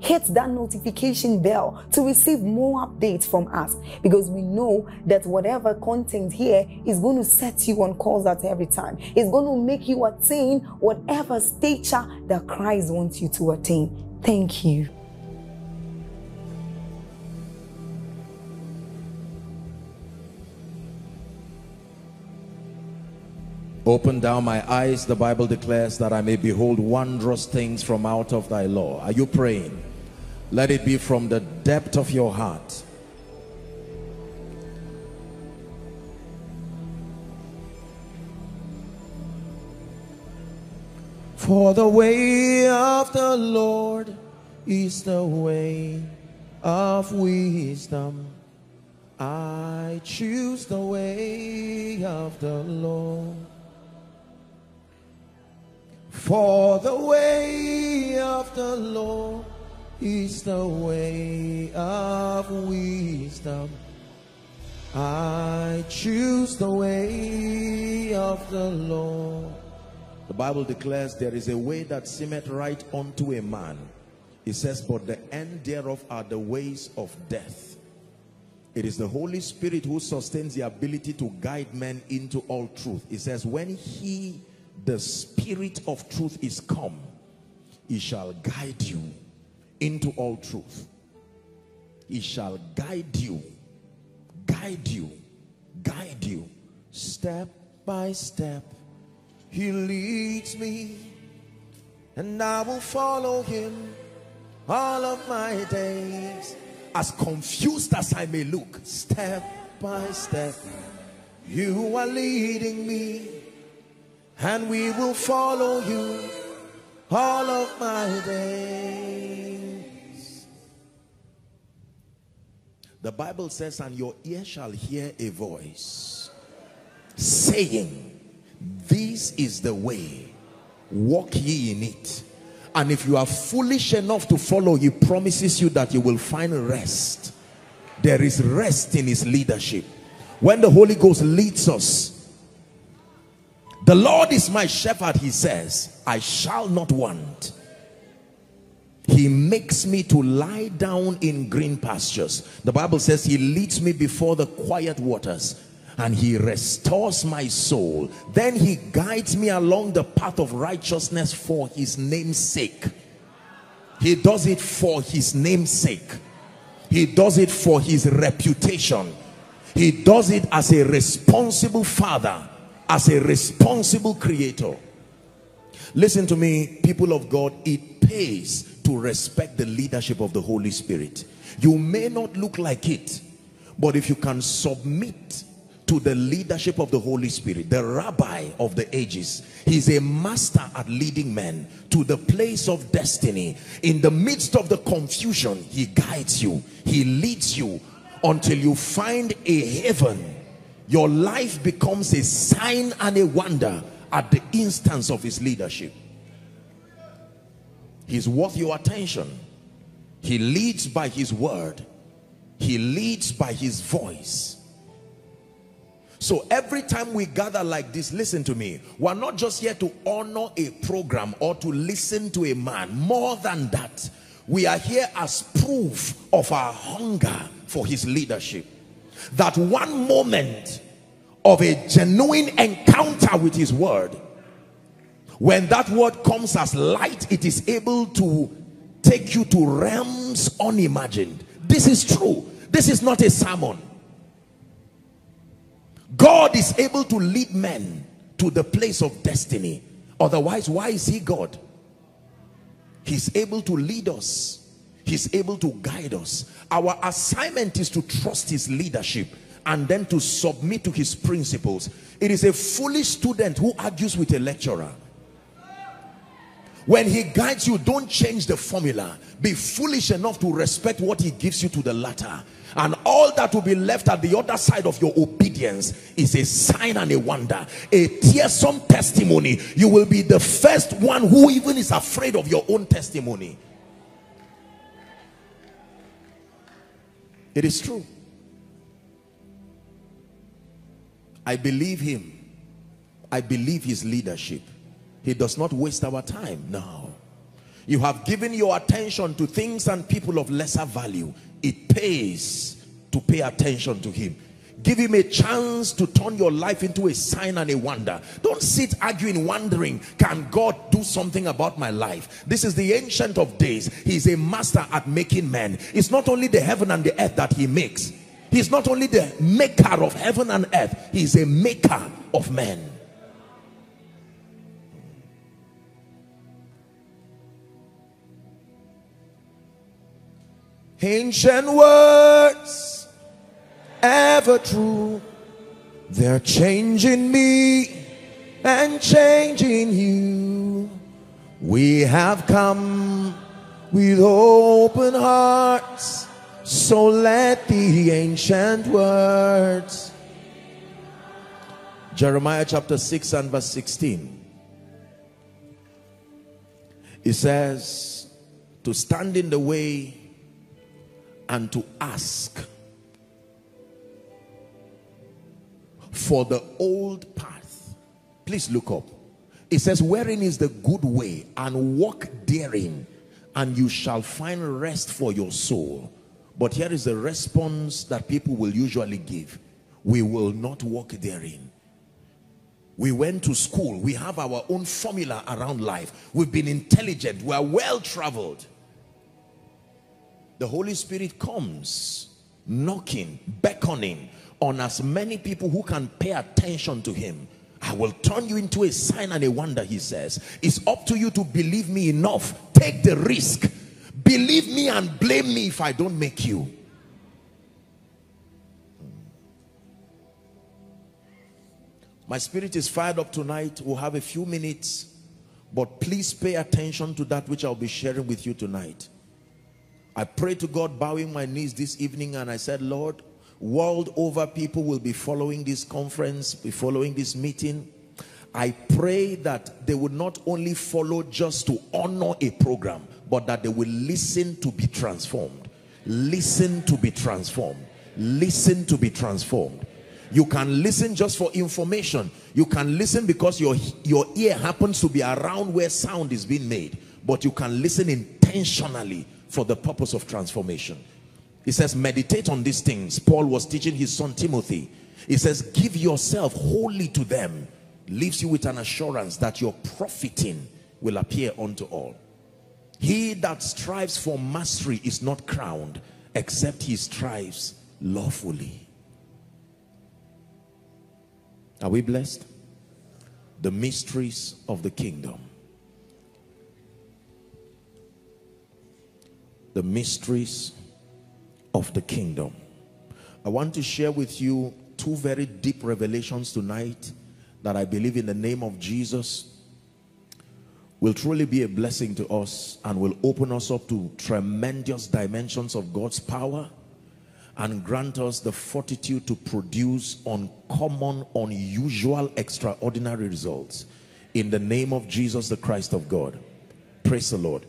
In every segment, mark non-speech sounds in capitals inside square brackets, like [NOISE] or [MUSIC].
hit that notification bell to receive more updates from us because we know that whatever content here is going to set you on course at every time. It's going to make you attain whatever stature that Christ wants you to attain. Thank you. Open down my eyes, the Bible declares, that I may behold wondrous things from out of thy law. Are you praying? Let it be from the depth of your heart. For the way of the Lord is the way of wisdom. I choose the way of the Lord. For the way of the Lord is the way of wisdom. I choose the way of the Lord. The Bible declares there is a way that seemeth right unto a man. It says, but the end thereof are the ways of death. It is the Holy Spirit who sustains the ability to guide men into all truth. It says, when he, the Spirit of truth is come, he shall guide you into all truth. He shall guide you, guide you, guide you, step by step. He leads me, and I will follow him all of my days. As confused as I may look, step by step, you are leading me, and we will follow you all of my days. The Bible says, and your ear shall hear a voice saying, This is the way, walk ye in it. And if you are foolish enough to follow, he promises you that you will find rest. There is rest in his leadership. When the Holy Ghost leads us, the Lord is my shepherd, he says, I shall not want. He makes me to lie down in green pastures. The Bible says he leads me before the quiet waters and he restores my soul. Then he guides me along the path of righteousness for his name's sake. He does it for his name's sake. He does it for his reputation. He does it as a responsible father as a responsible creator listen to me people of God it pays to respect the leadership of the Holy Spirit. You may not look like it but if you can submit to the leadership of the Holy Spirit the rabbi of the ages he's a master at leading men to the place of destiny. In the midst of the confusion he guides you he leads you until you find a heaven your life becomes a sign and a wonder at the instance of his leadership he's worth your attention. He leads by his word. He leads by his voice. So every time we gather like this listen to me. We're not just here to honor a program or to listen to a man. More than that we are here as proof of our hunger for his leadership. That one moment of a genuine encounter with his word when that word comes as light it is able to take you to realms unimagined This is true. This is not a sermon. God is able to lead men to the place of destiny. Otherwise, why is he God? He's able to lead us. He's able to guide us. Our assignment is to trust his leadership and then to submit to his principles. It is a foolish student who argues with a lecturer. When he guides you, don't change the formula. Be foolish enough to respect what he gives you to the latter. And all that will be left at the other side of your obedience is a sign and a wonder. A tearsome testimony. You will be the first one who even is afraid of your own testimony. It is true. I believe him. I believe his leadership. He does not waste our time. now. You have given your attention to things and people of lesser value. It pays to pay attention to him. Give him a chance to turn your life into a sign and a wonder. Don't sit arguing, wondering, can God do something about my life? This is the ancient of days. He's a master at making men. It's not only the heaven and the earth that he makes. He's not only the maker of heaven and earth. He's a maker of men. Ancient words, ever true. They're changing me and changing you. We have come with open hearts. So let the ancient words. Jeremiah chapter 6 and verse 16. It says, to stand in the way and to ask for the old path. Please look up. It says, wherein is the good way and walk therein and you shall find rest for your soul. But here is the response that people will usually give. We will not walk therein. We went to school. We have our own formula around life. We've been intelligent. We are well traveled the Holy Spirit comes knocking, beckoning on as many people who can pay attention to him. I will turn you into a sign and a wonder, he says. It's up to you to believe me enough. Take the risk. Believe me and blame me if I don't make you. My spirit is fired up tonight. We'll have a few minutes. But please pay attention to that which I'll be sharing with you tonight. I prayed to God bowing my knees this evening and I said, Lord, world over people will be following this conference, be following this meeting. I pray that they would not only follow just to honor a program, but that they will listen to be transformed. Listen to be transformed. Listen to be transformed. You can listen just for information. You can listen because your, your ear happens to be around where sound is being made. But you can listen intentionally for the purpose of transformation. He says, meditate on these things. Paul was teaching his son Timothy. He says, give yourself wholly to them. Leaves you with an assurance that your profiting will appear unto all. He that strives for mastery is not crowned except he strives lawfully. Are we blessed? The mysteries of the kingdom. The mysteries of the kingdom. I want to share with you two very deep revelations tonight that I believe in the name of Jesus will truly be a blessing to us and will open us up to tremendous dimensions of God's power and grant us the fortitude to produce uncommon, unusual, extraordinary results in the name of Jesus the Christ of God. Praise the Lord.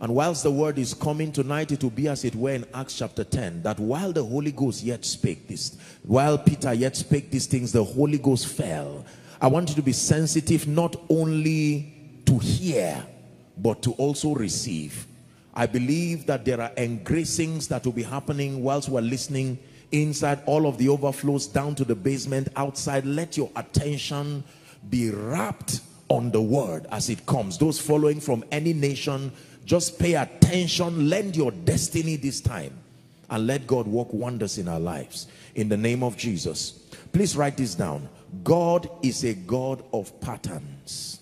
And whilst the word is coming tonight, it will be as it were in Acts chapter 10, that while the Holy Ghost yet spake this, while Peter yet spake these things, the Holy Ghost fell. I want you to be sensitive not only to hear, but to also receive. I believe that there are engracings that will be happening whilst we're listening inside all of the overflows down to the basement outside. Let your attention be wrapped on the word as it comes. Those following from any nation just pay attention. Lend your destiny this time. and let God work wonders in our lives. In the name of Jesus. Please write this down. God is a God of patterns.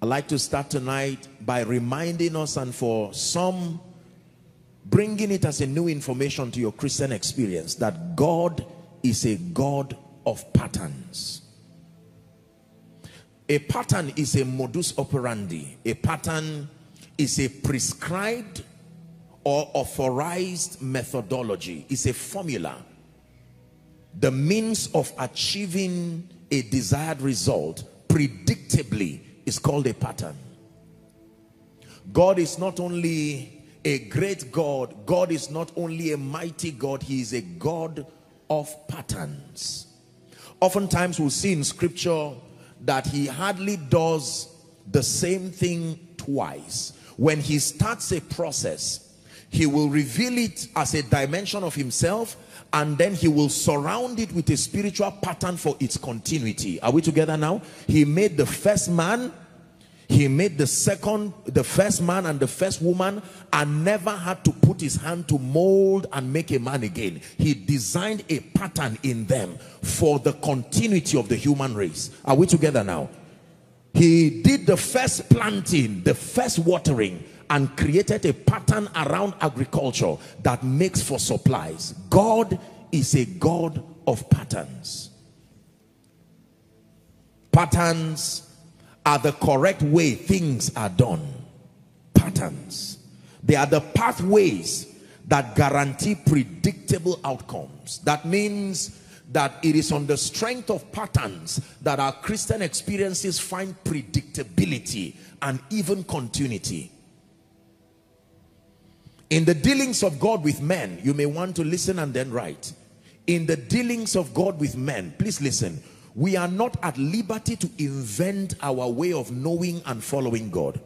I'd like to start tonight by reminding us and for some bringing it as a new information to your Christian experience that God is a God of patterns. A pattern is a modus operandi. A pattern is a prescribed or authorized methodology. It's a formula. The means of achieving a desired result predictably is called a pattern. God is not only a great God, God is not only a mighty God, He is a God of patterns. Oftentimes we'll see in scripture that he hardly does the same thing twice. When he starts a process, he will reveal it as a dimension of himself and then he will surround it with a spiritual pattern for its continuity. Are we together now? He made the first man he made the second, the first man and the first woman and never had to put his hand to mold and make a man again. He designed a pattern in them for the continuity of the human race. Are we together now? He did the first planting, the first watering and created a pattern around agriculture that makes for supplies. God is a God of patterns. Patterns are the correct way things are done. Patterns. They are the pathways that guarantee predictable outcomes. That means that it is on the strength of patterns that our Christian experiences find predictability and even continuity. In the dealings of God with men, you may want to listen and then write. In the dealings of God with men, please listen we are not at liberty to invent our way of knowing and following God.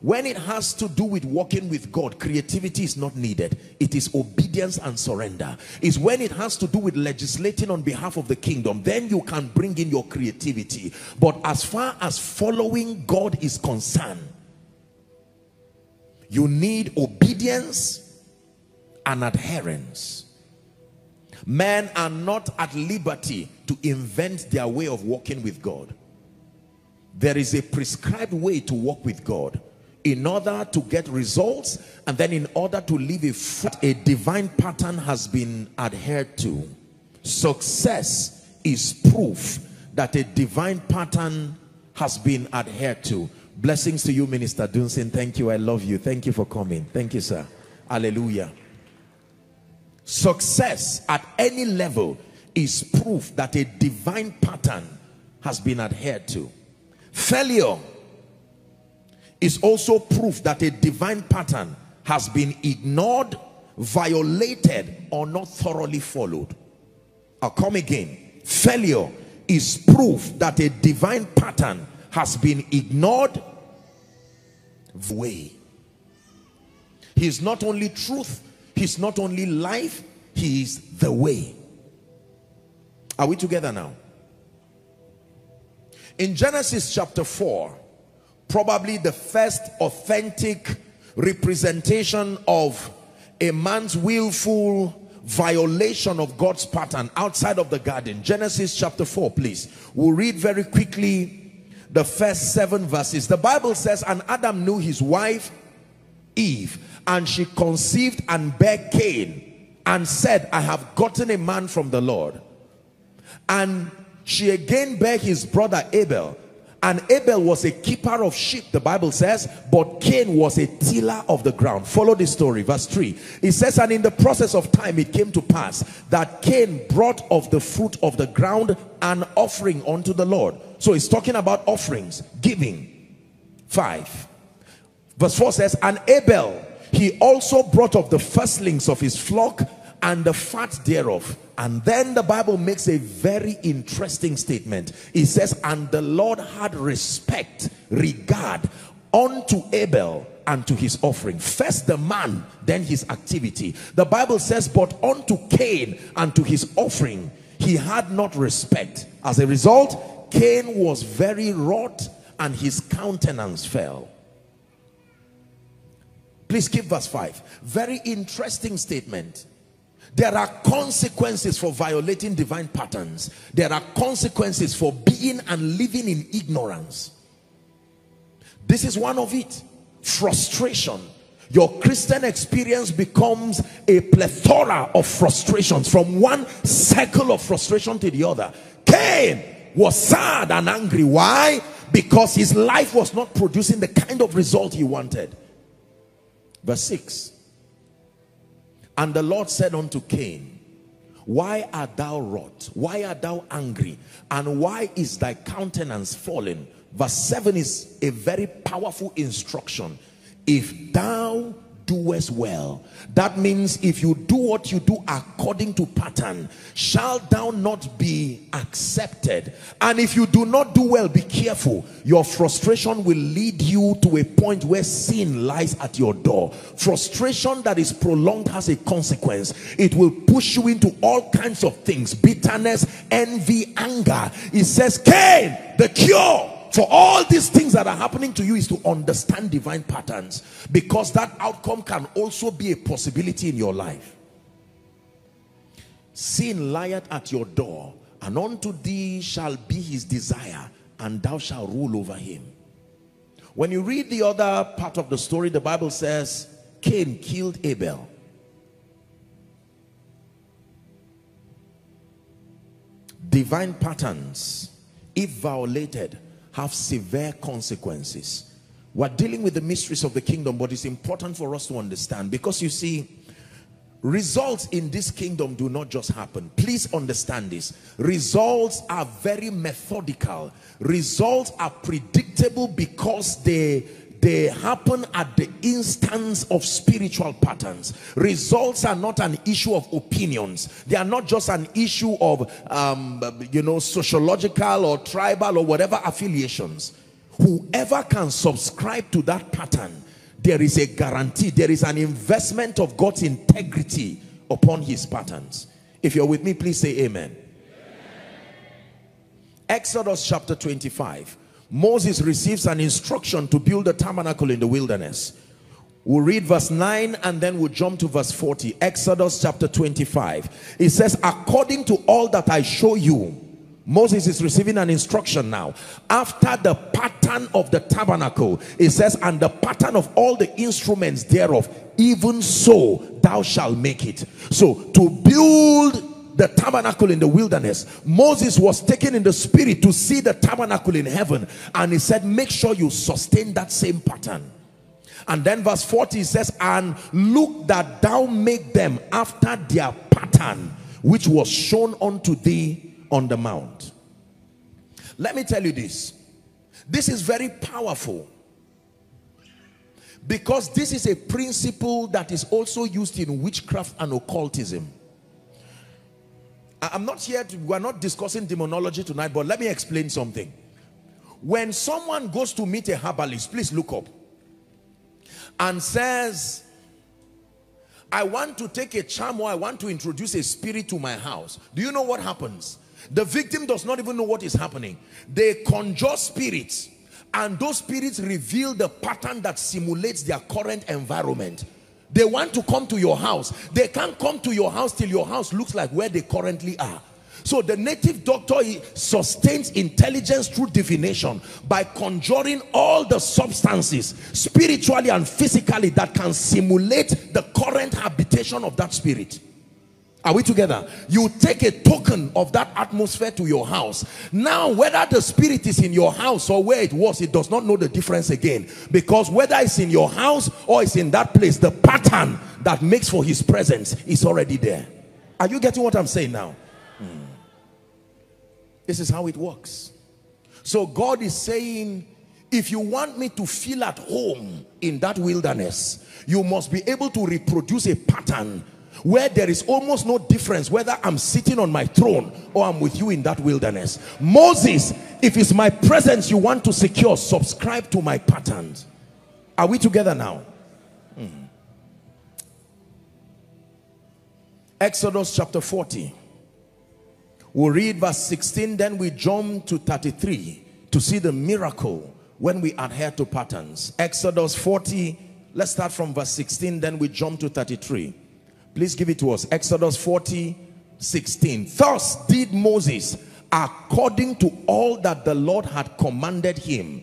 When it has to do with walking with God, creativity is not needed. It is obedience and surrender. It's when it has to do with legislating on behalf of the kingdom, then you can bring in your creativity. But as far as following God is concerned, you need obedience and adherence. Men are not at liberty to invent their way of walking with God. There is a prescribed way to walk with God in order to get results and then in order to live a fruit, a divine pattern has been adhered to. Success is proof that a divine pattern has been adhered to. Blessings to you, Minister Dunsin. Thank you. I love you. Thank you for coming. Thank you, sir. Hallelujah. Success at any level is proof that a divine pattern has been adhered to. Failure is also proof that a divine pattern has been ignored, violated, or not thoroughly followed. I'll come again. Failure is proof that a divine pattern has been ignored way. He is not only truth, he's not only life, he is the way. Are we together now? In Genesis chapter 4, probably the first authentic representation of a man's willful violation of God's pattern outside of the garden. Genesis chapter 4, please. We'll read very quickly the first seven verses. The Bible says, And Adam knew his wife, Eve, and she conceived and bare Cain, and said, I have gotten a man from the Lord. And she again bare his brother Abel. And Abel was a keeper of sheep, the Bible says, but Cain was a tiller of the ground. Follow the story, verse 3. It says, and in the process of time it came to pass that Cain brought of the fruit of the ground an offering unto the Lord. So he's talking about offerings, giving. 5. Verse 4 says, and Abel, he also brought of the firstlings of his flock and the fat thereof. And then the Bible makes a very interesting statement. It says, and the Lord had respect, regard unto Abel and to his offering. First the man, then his activity. The Bible says, but unto Cain and to his offering, he had not respect. As a result, Cain was very wrought and his countenance fell. Please keep verse 5. Very interesting statement. There are consequences for violating divine patterns. There are consequences for being and living in ignorance. This is one of it. Frustration. Your Christian experience becomes a plethora of frustrations from one cycle of frustration to the other. Cain was sad and angry. Why? Because his life was not producing the kind of result he wanted. Verse 6. And the Lord said unto Cain, Why art thou wroth? Why art thou angry? And why is thy countenance fallen? Verse 7 is a very powerful instruction. If thou doest well. That means if you do what you do according to pattern, shall thou not be accepted. And if you do not do well, be careful. Your frustration will lead you to a point where sin lies at your door. Frustration that is prolonged has a consequence. It will push you into all kinds of things. Bitterness, envy, anger. It says, Cain, the cure for all these things that are happening to you is to understand divine patterns because that outcome can also be a possibility in your life. Sin lieth at your door and unto thee shall be his desire and thou shalt rule over him. When you read the other part of the story the bible says cain killed abel. Divine patterns if violated have severe consequences. We're dealing with the mysteries of the kingdom, but it's important for us to understand because you see, results in this kingdom do not just happen. Please understand this. Results are very methodical. Results are predictable because they they happen at the instance of spiritual patterns. Results are not an issue of opinions. They are not just an issue of um, you know sociological or tribal or whatever affiliations. Whoever can subscribe to that pattern there is a guarantee. There is an investment of God's integrity upon his patterns. If you're with me please say amen, amen. Exodus chapter 25 Moses receives an instruction to build a tabernacle in the wilderness. We'll read verse 9 and then we'll jump to verse 40. Exodus chapter 25. It says, according to all that I show you, Moses is receiving an instruction now. After the pattern of the tabernacle, it says, and the pattern of all the instruments thereof, even so thou shalt make it. So to build the tabernacle in the wilderness. Moses was taken in the spirit to see the tabernacle in heaven and he said make sure you sustain that same pattern. And then verse 40 says and look that thou make them after their pattern which was shown unto thee on the mount. Let me tell you this. This is very powerful. Because this is a principle that is also used in witchcraft and occultism I'm not here to, we're not discussing demonology tonight, but let me explain something. When someone goes to meet a herbalist, please look up, and says, I want to take a charm or I want to introduce a spirit to my house. Do you know what happens? The victim does not even know what is happening. They conjure spirits and those spirits reveal the pattern that simulates their current environment. They want to come to your house. They can't come to your house till your house looks like where they currently are. So the native doctor sustains intelligence through divination by conjuring all the substances spiritually and physically that can simulate the current habitation of that spirit. Are we together? You take a token of that atmosphere to your house. Now, whether the spirit is in your house or where it was, it does not know the difference again. Because whether it's in your house or it's in that place, the pattern that makes for his presence is already there. Are you getting what I'm saying now? Hmm. This is how it works. So God is saying, if you want me to feel at home in that wilderness, you must be able to reproduce a pattern where there is almost no difference whether I'm sitting on my throne or I'm with you in that wilderness. Moses, if it's my presence you want to secure, subscribe to my patterns. Are we together now? Hmm. Exodus chapter 40. We'll read verse 16, then we jump to 33 to see the miracle when we adhere to patterns. Exodus 40, Let's start from verse 16, then we jump to 33. Please give it to us. Exodus 40, 16. Thus did Moses according to all that the Lord had commanded him.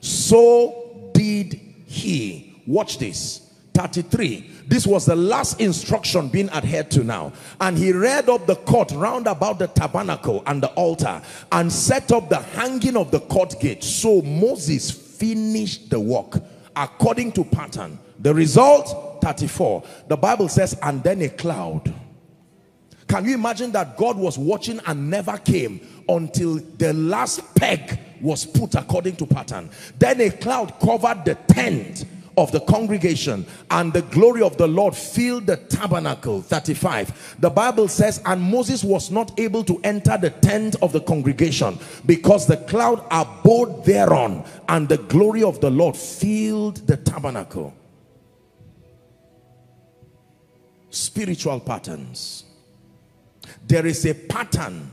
So did he. Watch this. 33 this was the last instruction being adhered to now and he read up the court round about the tabernacle and the altar and set up the hanging of the court gate so moses finished the work according to pattern the result 34 the bible says and then a cloud. Can you imagine that god was watching and never came until the last peg was put according to pattern? Then a cloud covered the tent of the congregation and the glory of the Lord filled the tabernacle. 35 the Bible says and Moses was not able to enter the tent of the congregation because the cloud abode thereon and the glory of the Lord filled the tabernacle spiritual patterns there is a pattern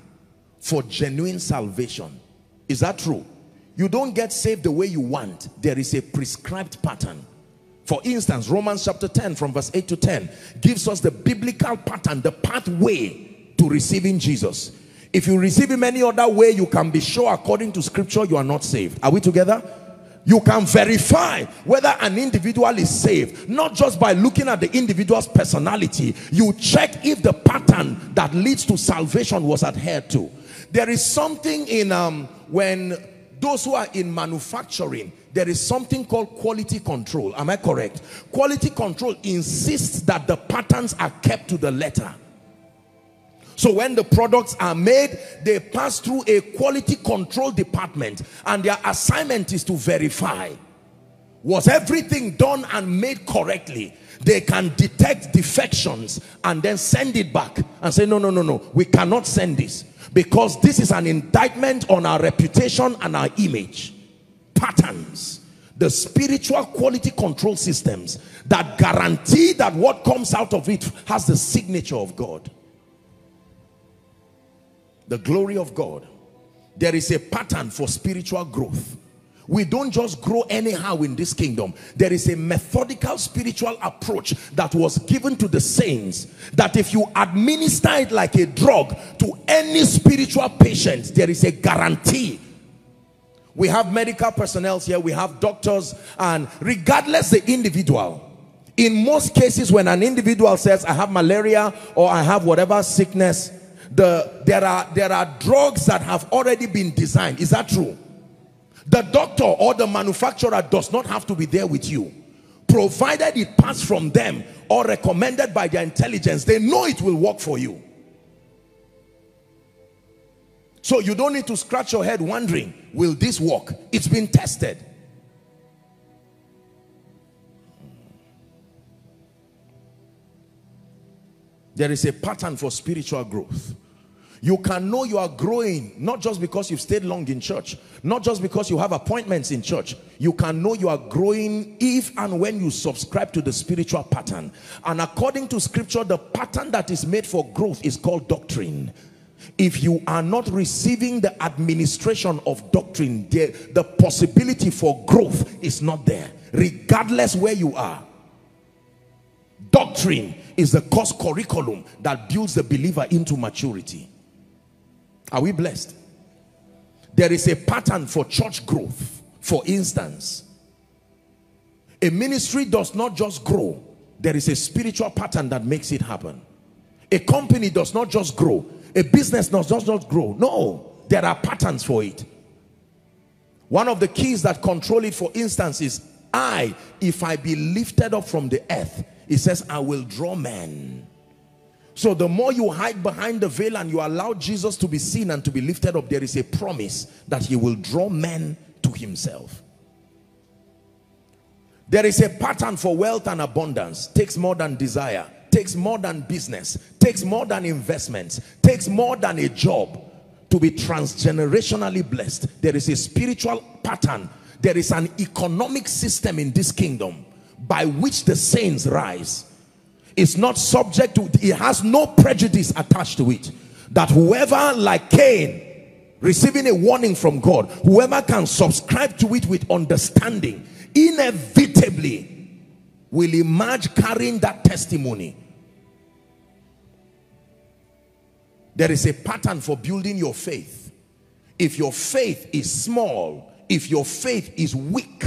for genuine salvation is that true you don't get saved the way you want there is a prescribed pattern for instance, Romans chapter 10 from verse 8 to 10 gives us the biblical pattern, the pathway to receiving Jesus. If you receive him any other way, you can be sure according to scripture you are not saved. Are we together? You can verify whether an individual is saved, not just by looking at the individual's personality. You check if the pattern that leads to salvation was adhered to. There is something in um, when those who are in manufacturing, there is something called quality control. Am I correct? Quality control insists that the patterns are kept to the letter. So when the products are made, they pass through a quality control department and their assignment is to verify. Was everything done and made correctly? They can detect defections and then send it back and say, no, no, no, no, we cannot send this because this is an indictment on our reputation and our image patterns the spiritual quality control systems that guarantee that what comes out of it has the signature of God the glory of God there is a pattern for spiritual growth. We don't just grow anyhow in this kingdom. There is a methodical spiritual approach that was given to the saints that if you administer it like a drug to any spiritual patient there is a guarantee. We have medical personnel here we have doctors and regardless the individual in most cases when an individual says i have malaria or i have whatever sickness the there are there are drugs that have already been designed is that true the doctor or the manufacturer does not have to be there with you provided it passed from them or recommended by their intelligence they know it will work for you so you don't need to scratch your head wondering, will this work? It's been tested. There is a pattern for spiritual growth. You can know you are growing, not just because you've stayed long in church, not just because you have appointments in church. You can know you are growing if and when you subscribe to the spiritual pattern. And according to scripture, the pattern that is made for growth is called doctrine if you are not receiving the administration of doctrine the, the possibility for growth is not there regardless where you are doctrine is the course curriculum that builds the believer into maturity are we blessed there is a pattern for church growth for instance a ministry does not just grow there is a spiritual pattern that makes it happen a company does not just grow a business does not grow. No, there are patterns for it. One of the keys that control it, for instance, is I, if I be lifted up from the earth, it says, I will draw men. So the more you hide behind the veil and you allow Jesus to be seen and to be lifted up, there is a promise that he will draw men to himself. There is a pattern for wealth and abundance. Takes more than desire takes more than business, takes more than investments, takes more than a job to be transgenerationally blessed. There is a spiritual pattern. There is an economic system in this kingdom by which the saints rise. It's not subject to, it has no prejudice attached to it. That whoever like Cain, receiving a warning from God, whoever can subscribe to it with understanding, inevitably will emerge carrying that testimony. There is a pattern for building your faith. If your faith is small, if your faith is weak,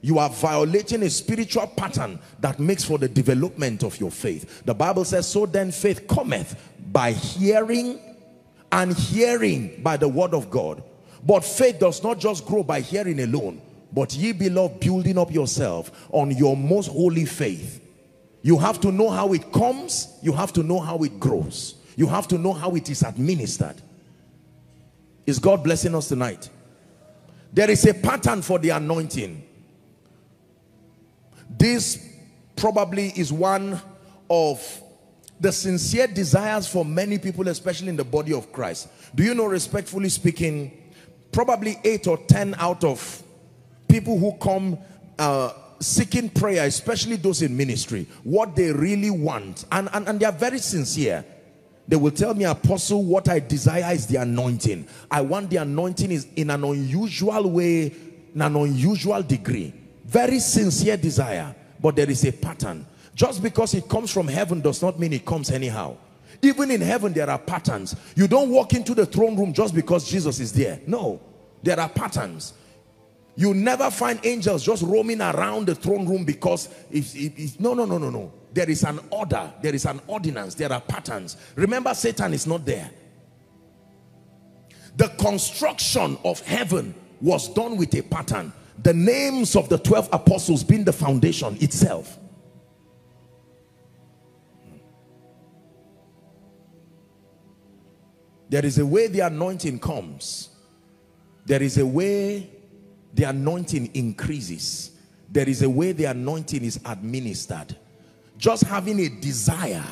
you are violating a spiritual pattern that makes for the development of your faith. The Bible says, so then faith cometh by hearing and hearing by the word of God. But faith does not just grow by hearing alone, but ye beloved building up yourself on your most holy faith. You have to know how it comes. You have to know how it grows. You have to know how it is administered. Is God blessing us tonight? There is a pattern for the anointing. This probably is one of the sincere desires for many people, especially in the body of Christ. Do you know, respectfully speaking, probably eight or ten out of people who come uh, seeking prayer, especially those in ministry, what they really want, and, and, and they are very sincere. They will tell me, Apostle, what I desire is the anointing. I want the anointing is in an unusual way, in an unusual degree. Very sincere desire, but there is a pattern. Just because it comes from heaven does not mean it comes anyhow. Even in heaven, there are patterns. You don't walk into the throne room just because Jesus is there. No, there are patterns. You never find angels just roaming around the throne room because it's, it's, no, no, no, no, no. There is an order. There is an ordinance. There are patterns. Remember, Satan is not there. The construction of heaven was done with a pattern the names of the 12 apostles being the foundation itself. There is a way the anointing comes. There is a way the anointing increases. There is a way the anointing is administered. Just having a desire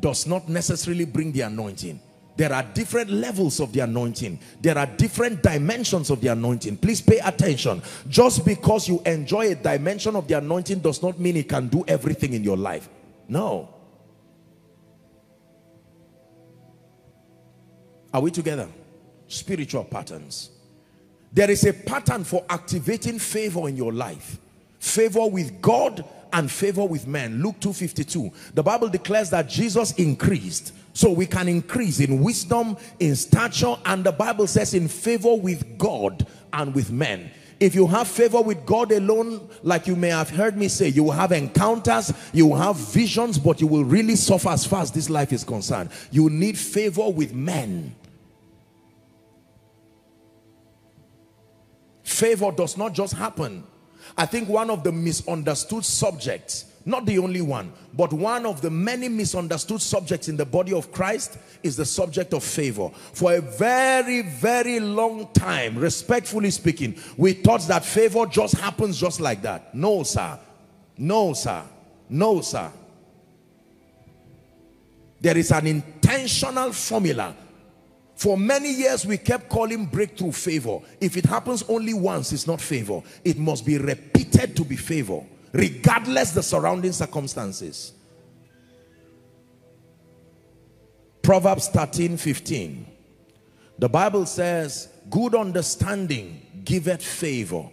does not necessarily bring the anointing. There are different levels of the anointing. There are different dimensions of the anointing. Please pay attention. Just because you enjoy a dimension of the anointing does not mean it can do everything in your life. No. Are we together? Spiritual patterns. There is a pattern for activating favor in your life. Favor with God and favor with men. Luke 2.52. The Bible declares that Jesus increased so we can increase in wisdom, in stature, and the Bible says in favor with God and with men. If you have favor with God alone, like you may have heard me say, you will have encounters, you will have visions, but you will really suffer as far as this life is concerned. You need favor with men. Favor does not just happen. I think one of the misunderstood subjects not the only one, but one of the many misunderstood subjects in the body of Christ is the subject of favor. For a very, very long time, respectfully speaking, we thought that favor just happens just like that. No, sir. No, sir. No, sir. There is an intentional formula for many years, we kept calling breakthrough favor. If it happens only once, it's not favor. It must be repeated to be favor regardless the surrounding circumstances. Proverbs 13, 15. The Bible says, good understanding giveth favor.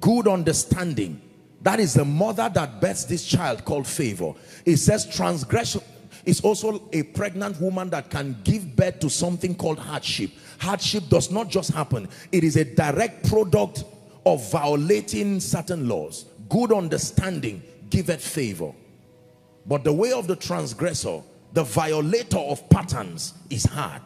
Good understanding. That is the mother that births this child called favor. It says transgression is also a pregnant woman that can give birth to something called hardship. Hardship does not just happen. It is a direct product of violating certain laws good understanding giveth favor. But the way of the transgressor, the violator of patterns is hard.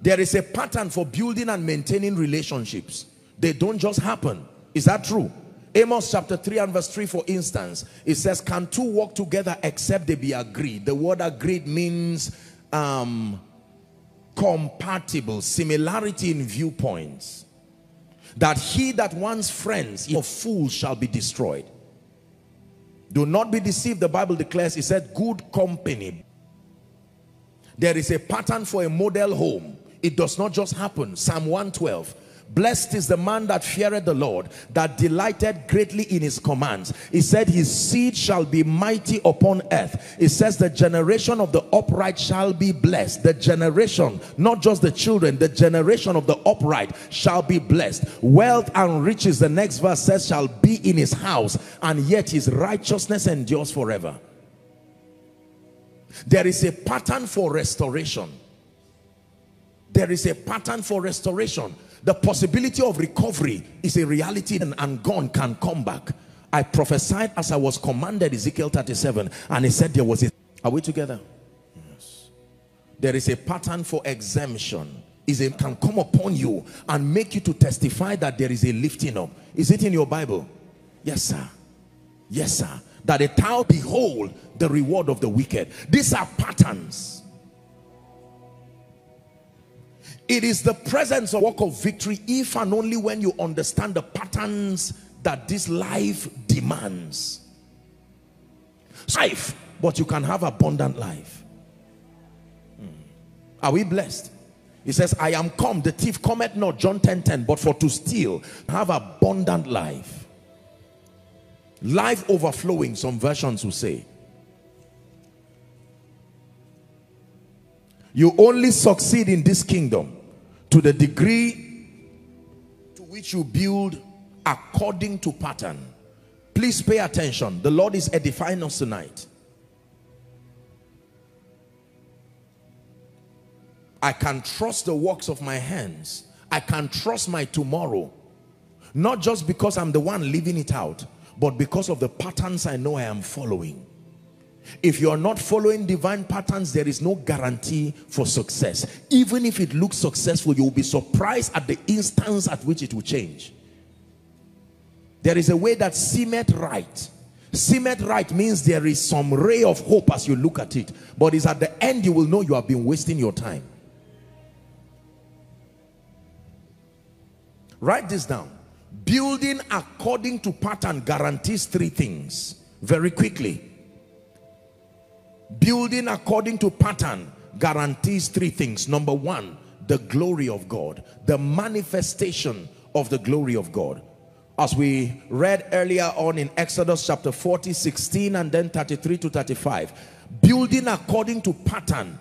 There is a pattern for building and maintaining relationships. They don't just happen. Is that true? Amos chapter 3 and verse 3 for instance, it says, can two walk together except they be agreed? The word agreed means um, compatible, similarity in viewpoints that he that wants friends of fools shall be destroyed. Do not be deceived, the Bible declares, it said good company. There is a pattern for a model home. It does not just happen. Psalm 112. Blessed is the man that feareth the Lord, that delighted greatly in his commands. He said, His seed shall be mighty upon earth. It says, The generation of the upright shall be blessed. The generation, not just the children, the generation of the upright shall be blessed. Wealth and riches, the next verse says, shall be in his house, and yet his righteousness endures forever. There is a pattern for restoration. There is a pattern for restoration the possibility of recovery is a reality and, and gone can come back. I prophesied as I was commanded Ezekiel 37 and he said there was a... Are we together? Yes. There is a pattern for exemption. Is it can come upon you and make you to testify that there is a lifting up. Is it in your Bible? Yes, sir. Yes, sir. That a thou behold the reward of the wicked. These are patterns It is the presence of work of victory if and only when you understand the patterns that this life demands. Life, but you can have abundant life. Hmm. Are we blessed? He says, I am come, the thief cometh not, John 10, 10, but for to steal, have abundant life. Life overflowing, some versions will say. You only succeed in this kingdom to the degree to which you build according to pattern. Please pay attention. The Lord is edifying us tonight. I can trust the works of my hands. I can trust my tomorrow. Not just because I'm the one living it out, but because of the patterns I know I am following. If you are not following divine patterns, there is no guarantee for success. Even if it looks successful, you will be surprised at the instance at which it will change. There is a way that seemeth right. Seemeth right means there is some ray of hope as you look at it. But it's at the end you will know you have been wasting your time. Write this down. Building according to pattern guarantees three things. Very quickly Building according to pattern guarantees three things. Number one, the glory of God, the manifestation of the glory of God. As we read earlier on in Exodus chapter 40, 16 and then 33 to 35. Building according to pattern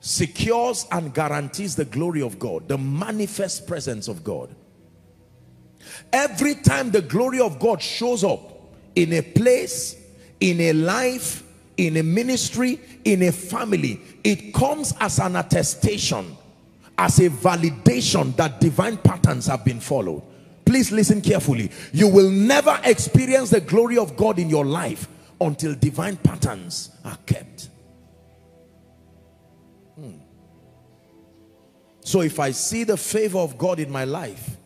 secures and guarantees the glory of God, the manifest presence of God. Every time the glory of God shows up in a place, in a life, in a ministry, in a family, it comes as an attestation, as a validation that divine patterns have been followed. Please listen carefully. You will never experience the glory of God in your life until divine patterns are kept. Hmm. So if I see the favor of God in my life,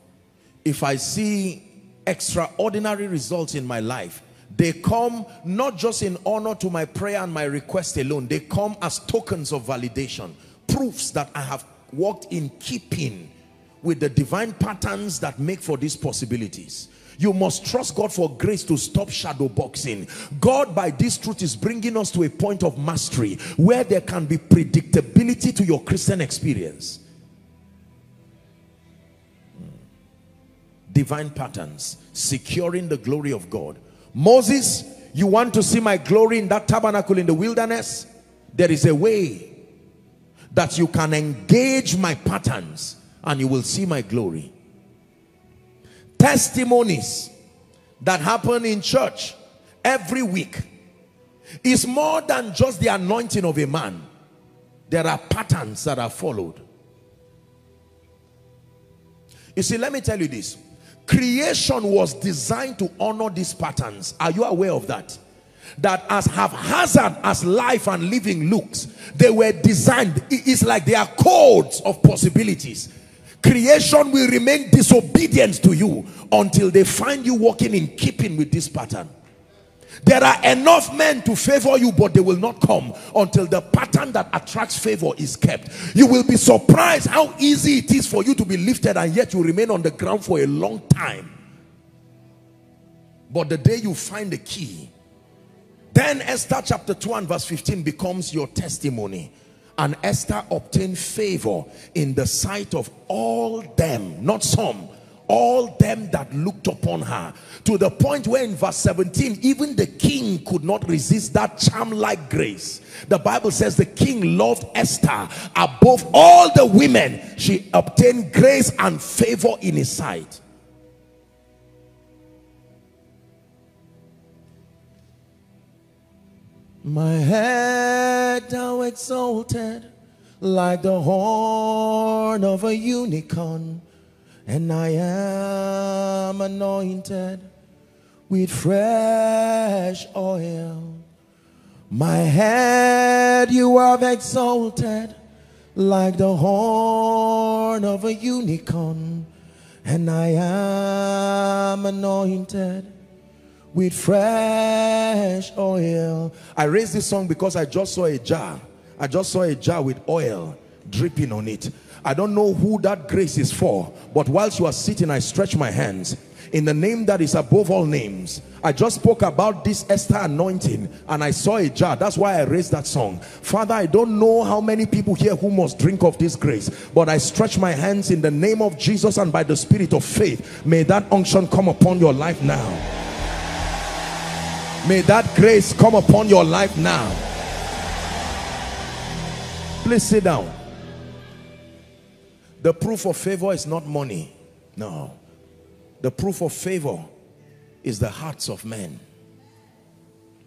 if I see extraordinary results in my life, they come not just in honor to my prayer and my request alone. They come as tokens of validation. Proofs that I have walked in keeping with the divine patterns that make for these possibilities. You must trust God for grace to stop shadow boxing. God by this truth is bringing us to a point of mastery where there can be predictability to your Christian experience. Hmm. Divine patterns, securing the glory of God Moses, you want to see my glory in that tabernacle in the wilderness? There is a way that you can engage my patterns and you will see my glory. Testimonies that happen in church every week is more than just the anointing of a man. There are patterns that are followed. You see, let me tell you this. Creation was designed to honor these patterns. Are you aware of that? That as haphazard as life and living looks, they were designed. It's like they are codes of possibilities. Creation will remain disobedient to you until they find you walking in keeping with this pattern. There are enough men to favor you, but they will not come until the pattern that attracts favor is kept. You will be surprised how easy it is for you to be lifted and yet you remain on the ground for a long time. But the day you find the key, then Esther chapter 2 and verse 15 becomes your testimony. And Esther obtained favor in the sight of all them, not some, all them that looked upon her to the point where in verse 17 even the king could not resist that charm like grace. The bible says the king loved esther above all the women. She obtained grace and favor in his sight. My head thou exalted like the horn of a unicorn and I am anointed with fresh oil. My head you have exalted like the horn of a unicorn, and I am anointed with fresh oil. I raised this song because I just saw a jar. I just saw a jar with oil dripping on it. I don't know who that grace is for, but whilst you are sitting, I stretch my hands in the name that is above all names. I just spoke about this Esther anointing and I saw a jar. That's why I raised that song. Father, I don't know how many people here who must drink of this grace, but I stretch my hands in the name of Jesus and by the spirit of faith. May that unction come upon your life now. May that grace come upon your life now. Please sit down. The proof of favor is not money. No. The proof of favor is the hearts of men.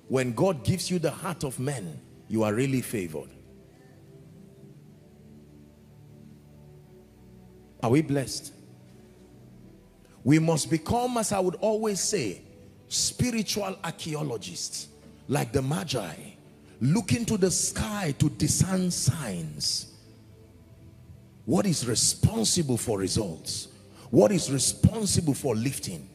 When God gives you the heart of men, you are really favored. Are we blessed? We must become, as I would always say, spiritual archaeologists, like the Magi, looking to the sky to discern signs what is responsible for results? What is responsible for lifting?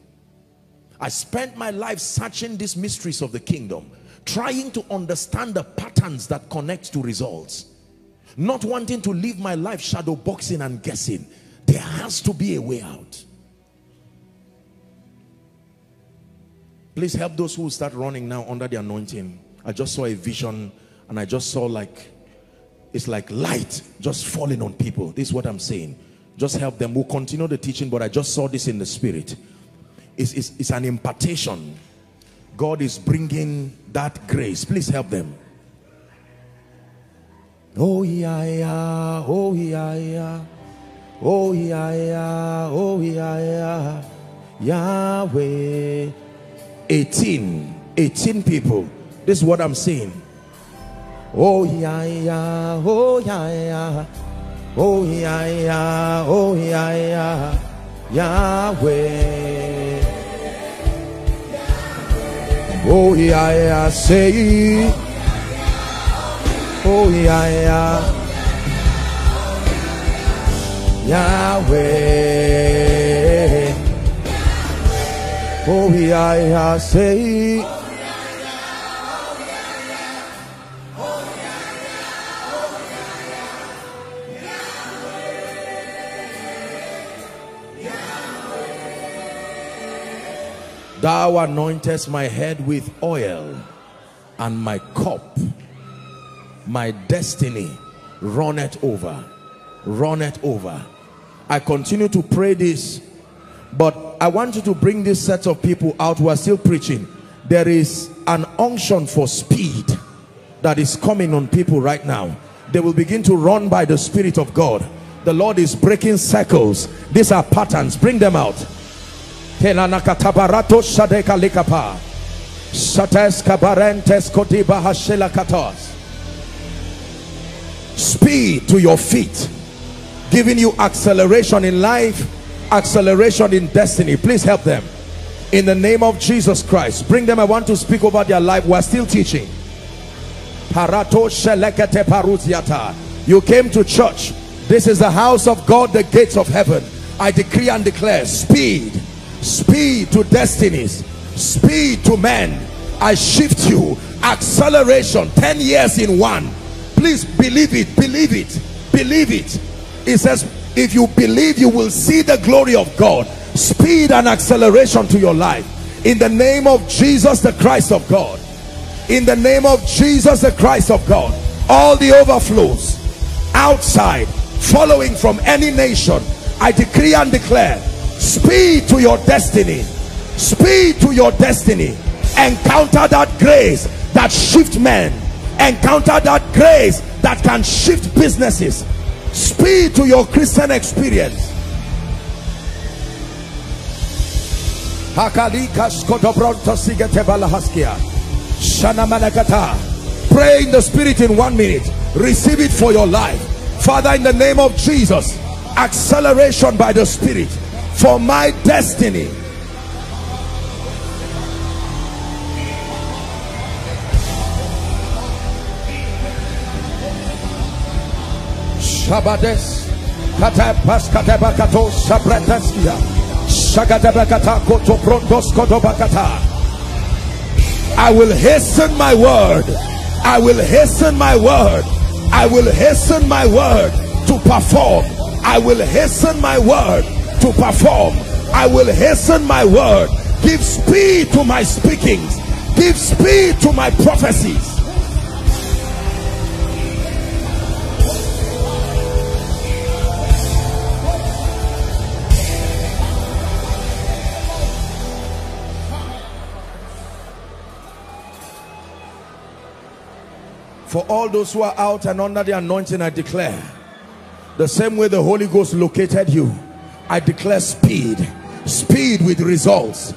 I spent my life searching these mysteries of the kingdom trying to understand the patterns that connect to results. Not wanting to live my life shadow boxing and guessing. There has to be a way out. Please help those who start running now under the anointing. I just saw a vision and i just saw like it's like light just falling on people. This is what I'm saying. Just help them. We'll continue the teaching, but I just saw this in the spirit. It's, it's, it's an impartation. God is bringing that grace. Please help them. Oh yeah, yeah, oh yeah, yeah, oh yeah, yeah, oh yeah, yeah, Yahweh. 18, 18 people. This is what I'm saying. Oh yeah yeah, oh yeah yeah, oh yeah yeah, oh yeah yeah, Yahweh. Oh yeah yeah, say. Oh yeah yeah, Yahweh. Oh yeah yeah, say. Thou anointest my head with oil, and my cup, my destiny, run it over. run it over. I continue to pray this, but I want you to bring this set of people out who are still preaching. There is an unction for speed that is coming on people right now. They will begin to run by the Spirit of God. The Lord is breaking circles. These are patterns. Bring them out. Telanakatabarato Shadeka Likapa. Sates Kabarentes Kotiba Hashela Katos. Speed to your feet, giving you acceleration in life, acceleration in destiny. Please help them. In the name of Jesus Christ, bring them. I want to speak over their life. We're still teaching. You came to church. This is the house of God, the gates of heaven. I decree and declare speed speed to destinies. Speed to men. I shift you. Acceleration. 10 years in one. Please believe it. Believe it. Believe it. It says if you believe you will see the glory of god. Speed and acceleration to your life. In the name of jesus the christ of god. In the name of jesus the christ of god. All the overflows outside following from any nation I decree and declare speed to your destiny. Speed to your destiny. Encounter that grace that shift men. Encounter that grace that can shift businesses. Speed to your Christian experience. Pray in the spirit in one minute. Receive it for your life. Father, in the name of Jesus, acceleration by the spirit for my destiny. Shabades, Katapas Katabakato, Sabrateskia, Shagatabakata, Kotoprontos, Kotobakata. I will hasten my word. I will hasten my word. I will hasten my word to perform. I will hasten my word to perform. I will hasten my word. Give speed to my speakings. Give speed to my prophecies. For all those who are out and under the anointing, I declare the same way the Holy Ghost located you, I declare speed, speed with results.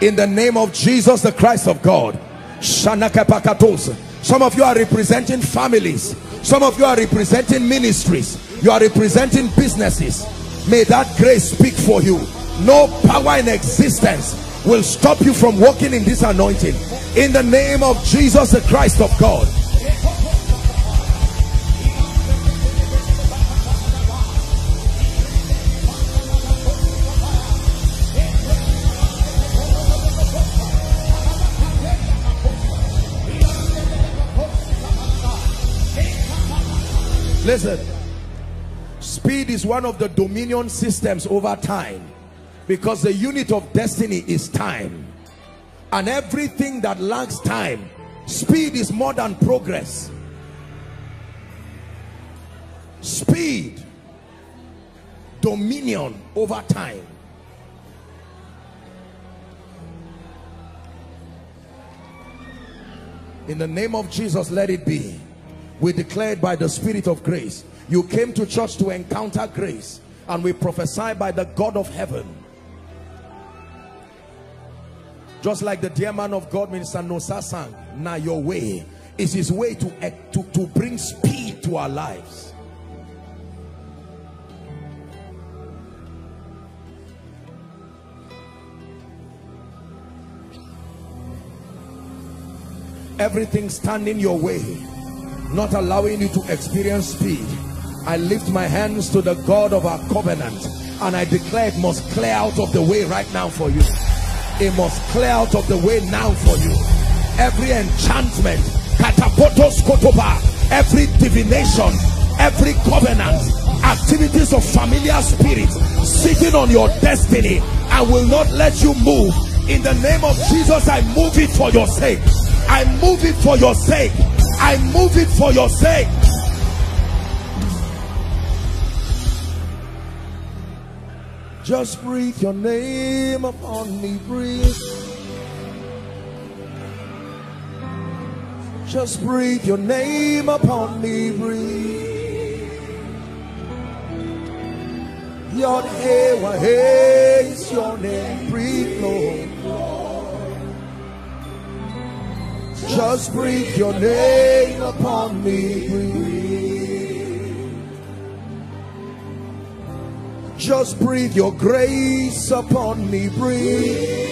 In the name of Jesus, the Christ of God. Some of you are representing families. Some of you are representing ministries. You are representing businesses. May that grace speak for you. No power in existence will stop you from walking in this anointing. In the name of Jesus, the Christ of God. Listen, speed is one of the dominion systems over time because the unit of destiny is time. And everything that lacks time, speed is more than progress. Speed, dominion over time. In the name of Jesus, let it be we declared by the spirit of grace. You came to church to encounter grace and we prophesy by the God of heaven. Just like the dear man of God Minister Nosa sang now your way is his way to, to, to bring speed to our lives. Everything standing your way not allowing you to experience speed. I lift my hands to the God of our covenant and I declare it must clear out of the way right now for you. It must clear out of the way now for you. Every enchantment katapotos kotoba every divination every covenant activities of familiar spirits sitting on your destiny I will not let you move. In the name of Jesus I move it for your sake. I move it for your sake I move it for your sake. Just breathe your name upon me, breathe. Just breathe your name upon me, breathe. Your name, is your name, breathe, Lord. Just breathe your name upon me. Breathe. Just breathe your grace upon me. Breathe.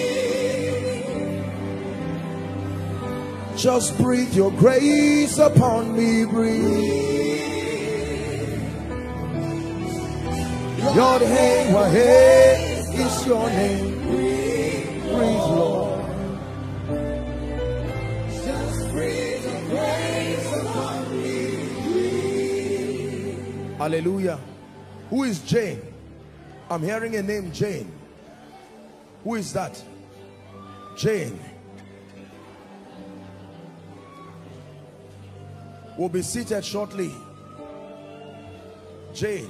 Just breathe your grace upon me. Breathe. Your name, my head is your name. Breathe, Lord. Hallelujah. Who is Jane? I'm hearing a name, Jane. Who is that? Jane. We'll be seated shortly. Jane.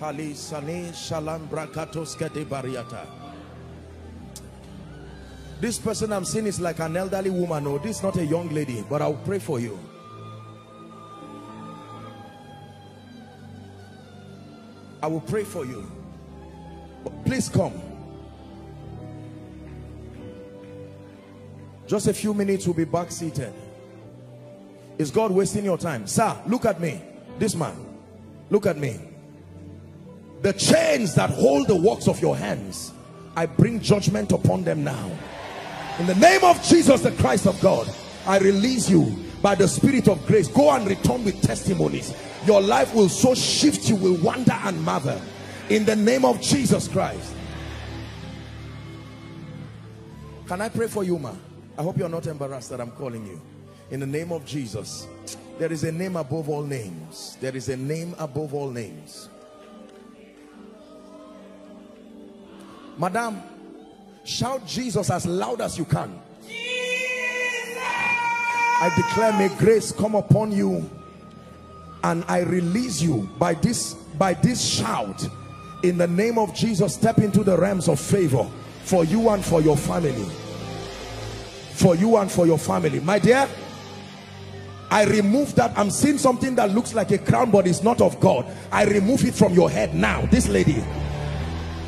Kali Sani Shalam Brakatoske de Bariata. This person I'm seeing is like an elderly woman. No, this is not a young lady, but I'll pray for you. I will pray for you. But please come. Just a few minutes, we'll be back seated. Is God wasting your time? Sir, look at me. This man. Look at me. The chains that hold the works of your hands, I bring judgment upon them now. In the name of Jesus, the Christ of God, I release you by the spirit of grace. Go and return with testimonies. Your life will so shift, you will wonder and marvel. In the name of Jesus Christ. Can I pray for you, ma? I hope you're not embarrassed that I'm calling you. In the name of Jesus, there is a name above all names. There is a name above all names. Madam, shout Jesus as loud as you can. Jesus! I declare may grace come upon you and I release you by this by this shout. In the name of Jesus step into the realms of favor for you and for your family. For you and for your family. My dear I remove that. I'm seeing something that looks like a crown but it's not of God. I remove it from your head now. This lady.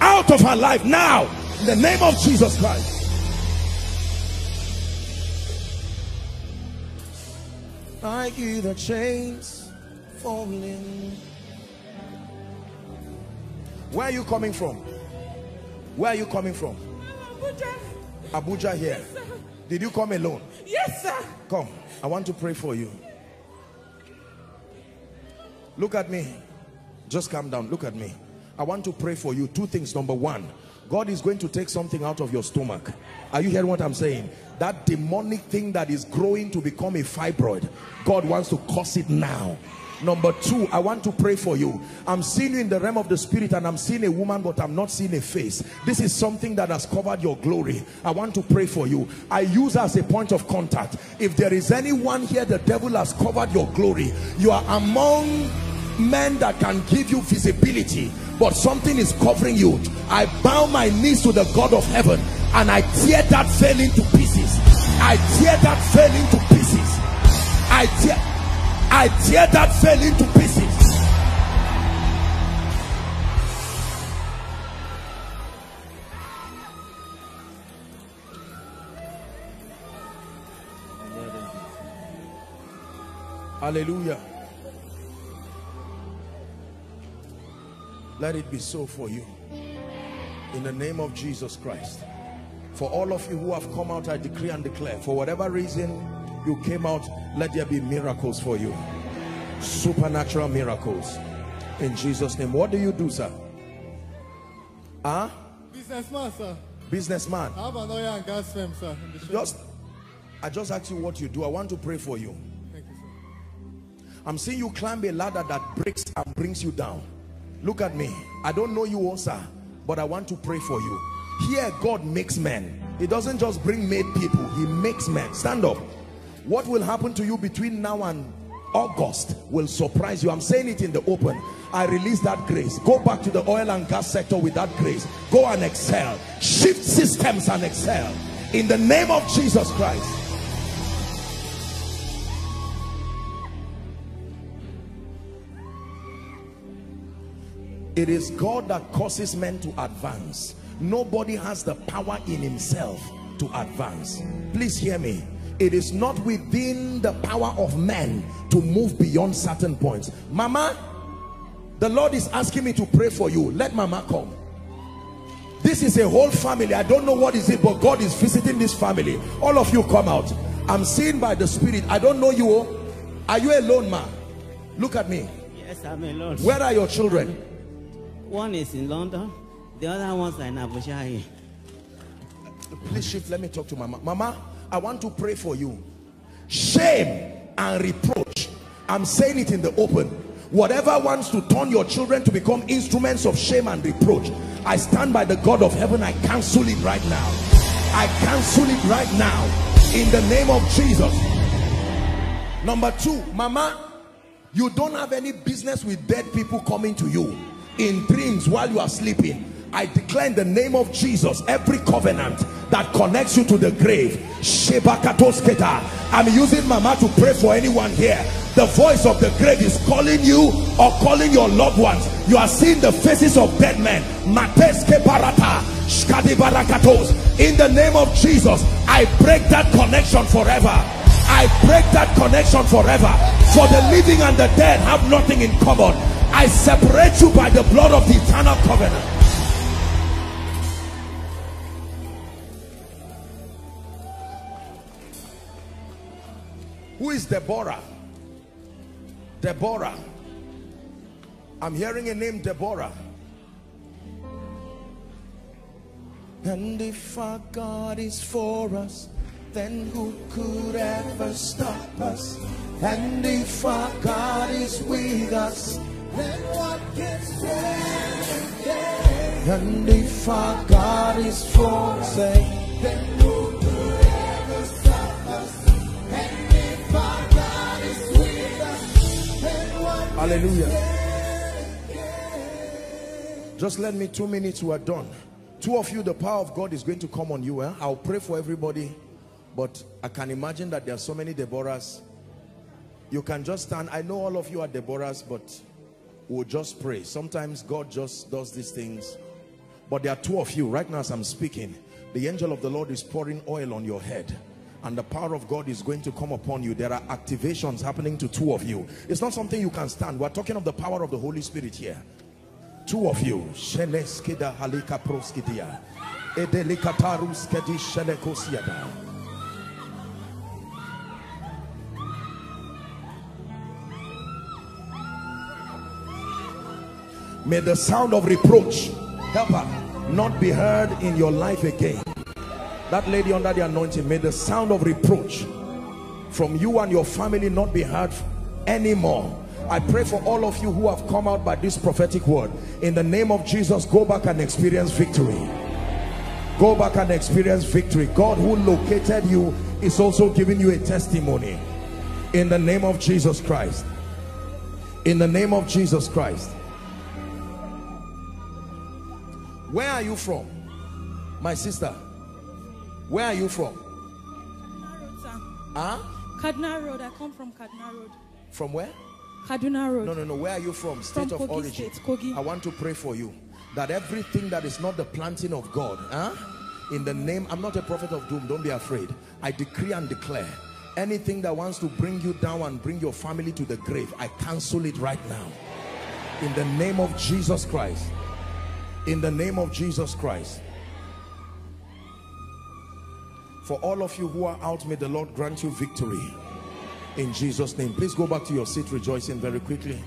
Out of her life now. In the name of Jesus Christ. I hear the chains falling where are you coming from where are you coming from Abuja. Abuja here Yes, did you come alone Yes, sir. Come, I want to pray for you. Look at me. Just calm down. Look at me. I want to pray for you. Two things. Number one, God is going to take something out of your stomach. Are you hearing what I'm saying? That demonic thing that is growing to become a fibroid, God wants to cause it now. Number two, I want to pray for you. I'm seeing you in the realm of the spirit and I'm seeing a woman, but I'm not seeing a face. This is something that has covered your glory. I want to pray for you. I use as a point of contact. If there is anyone here, the devil has covered your glory. You are among men that can give you visibility, but something is covering you. I bow my knees to the God of heaven and I tear that veil into pieces. I tear that veil into pieces. I tear I tear that veil into pieces. Hallelujah. Let it be so for you. In the name of Jesus Christ. For all of you who have come out, I decree and declare, for whatever reason you came out, let there be miracles for you. Supernatural miracles. In Jesus' name. What do you do, sir? Huh? Businessman, sir. Businessman. I have an oil and gas firm, sir. In the shop. Just, I just asked you what you do. I want to pray for you. Thank you, sir. I'm seeing you climb a ladder that breaks and brings you down. Look at me. I don't know you all, sir, but I want to pray for you. Here, God makes men. He doesn't just bring made people. He makes men. Stand up. What will happen to you between now and August will surprise you. I'm saying it in the open. I release that grace. Go back to the oil and gas sector with that grace. Go and excel. Shift systems and excel. In the name of Jesus Christ. It is God that causes men to advance. Nobody has the power in himself to advance. Please hear me. It is not within the power of men to move beyond certain points. Mama, the Lord is asking me to pray for you. Let mama come. This is a whole family. I don't know what is it, but God is visiting this family. All of you come out. I'm seen by the Spirit. I don't know you. Are you alone, ma? Look at me. Yes, I'm alone. Where are your children? One is in London, the other one's are in Abuja. here. Please shift. Let me talk to mama. Mama, I want to pray for you. Shame and reproach. I'm saying it in the open. Whatever wants to turn your children to become instruments of shame and reproach, I stand by the God of heaven. I cancel it right now. I cancel it right now in the name of Jesus. Number two, mama, You don't have any business with dead people coming to you in dreams while you are sleeping. I declare in the name of Jesus every covenant that connects you to the grave. I'm using Mama to pray for anyone here. The voice of the grave is calling you or calling your loved ones. You are seeing the faces of dead men. In the name of Jesus, I break that connection forever. I break that connection forever. For the living and the dead have nothing in common. I separate you by the blood of the eternal covenant. Who is Deborah? Deborah. I'm hearing a name Deborah. And if our God is for us, then who could ever stop us? And if our God is with us, then what can stand? And if our God is for us, then who could ever stop us? Hallelujah. Just let me two minutes, we are done. Two of you, the power of God is going to come on you. Eh? I'll pray for everybody. But I can imagine that there are so many Deborahs. You can just stand. I know all of you are Deborahs, but we'll just pray. Sometimes God just does these things. But there are two of you right now as I'm speaking. The angel of the Lord is pouring oil on your head and the power of God is going to come upon you. There are activations happening to two of you. It's not something you can stand. We're talking of the power of the Holy Spirit here. Two of you. May the sound of reproach, help her, not be heard in your life again. That lady under the anointing, may the sound of reproach from you and your family not be heard anymore. I pray for all of you who have come out by this prophetic word. In the name of Jesus, go back and experience victory. Go back and experience victory. God who located you is also giving you a testimony. In the name of Jesus Christ. In the name of Jesus Christ. Where are you from? My sister. Where are you from? Kaduna Road, sir. Huh? Kaduna Road. I come from Kaduna Road. From where? Kaduna Road. No, no, no. Where are you from? State from of Kogi origin. State, Kogi. I want to pray for you. That everything that is not the planting of God, huh? in the name, I'm not a prophet of doom. Don't be afraid. I decree and declare anything that wants to bring you down and bring your family to the grave, I cancel it right now. In the name of Jesus Christ in the name of Jesus Christ. For all of you who are out, may the Lord grant you victory in Jesus' name. Please go back to your seat rejoicing very quickly.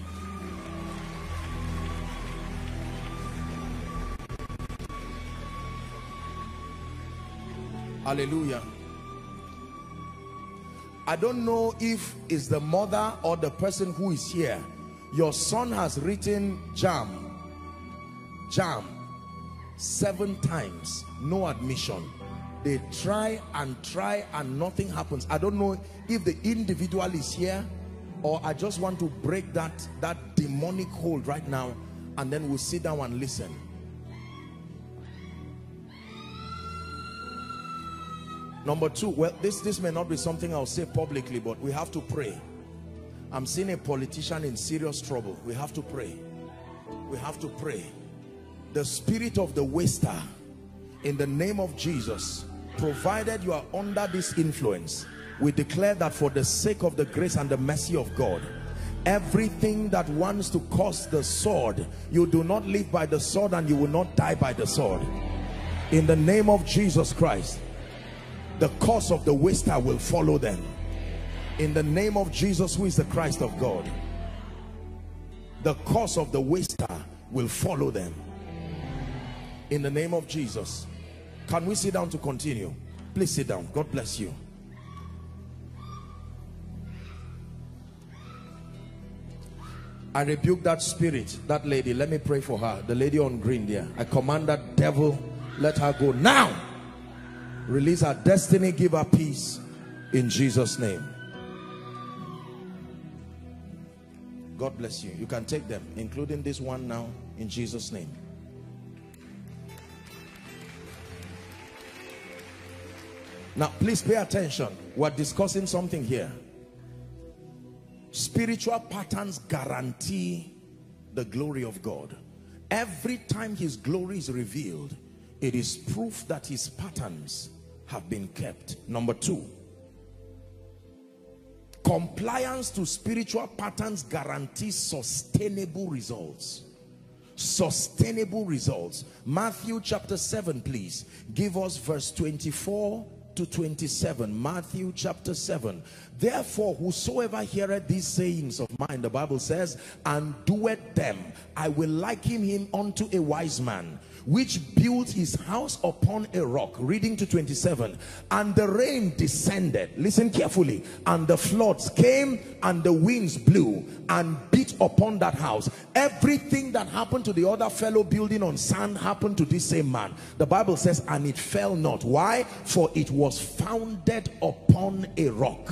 Hallelujah. I don't know if it's the mother or the person who is here. Your son has written JAMB. JAMB. seven times no admission they try and try and nothing happens. I don't know if the individual is here or i just want to break that that demonic hold right now and then we'll sit down and listen. Number two well this this may not be something i'll say publicly but we have to pray. I'm seeing a politician in serious trouble. We have to pray. We have to pray. The spirit of the waster in the name of Jesus provided you are under this influence we declare that for the sake of the grace and the mercy of God everything that wants to cause the sword you do not live by the sword and you will not die by the sword in the name of Jesus Christ the cause of the waster will follow them in the name of Jesus who is the Christ of God the cause of the waster will follow them in the name of Jesus. Can we sit down to continue? Please sit down. God bless you. I rebuke that spirit, that lady. Let me pray for her. The lady on green there. I command that devil, let her go now. Release her destiny, give her peace in Jesus' name. God bless you. You can take them, including this one now, in Jesus' name. Now, please pay attention. We're discussing something here. Spiritual patterns guarantee the glory of God. Every time his glory is revealed, it is proof that his patterns have been kept. Number two, compliance to spiritual patterns guarantees sustainable results. Sustainable results. Matthew chapter 7, please. Give us verse 24 to 27 matthew chapter 7 therefore whosoever heareth these sayings of mine the bible says and doeth them i will liken him unto a wise man which built his house upon a rock reading to 27 and the rain descended listen carefully and the floods came and the winds blew and beat upon that house. Everything that happened to the other fellow building on sand happened to this same man. The bible says and it fell not. Why? For it was founded upon a rock.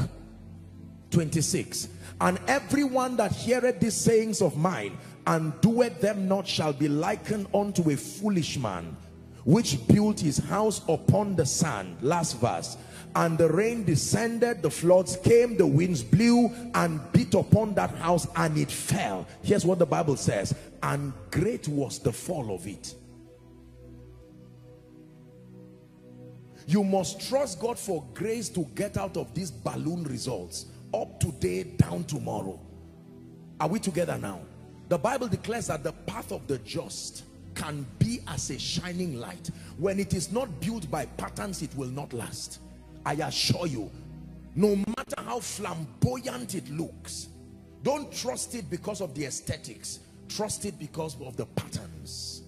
26 and everyone that heareth these sayings of mine and doeth them not shall be likened unto a foolish man which built his house upon the sand last verse and the rain descended the floods came the winds blew and beat upon that house and it fell. Here's what the bible says and great was the fall of it. You must trust god for grace to get out of these balloon results up today down tomorrow. Are we together now the Bible declares that the path of the just can be as a shining light. When it is not built by patterns, it will not last. I assure you, no matter how flamboyant it looks, don't trust it because of the aesthetics. Trust it because of the patterns.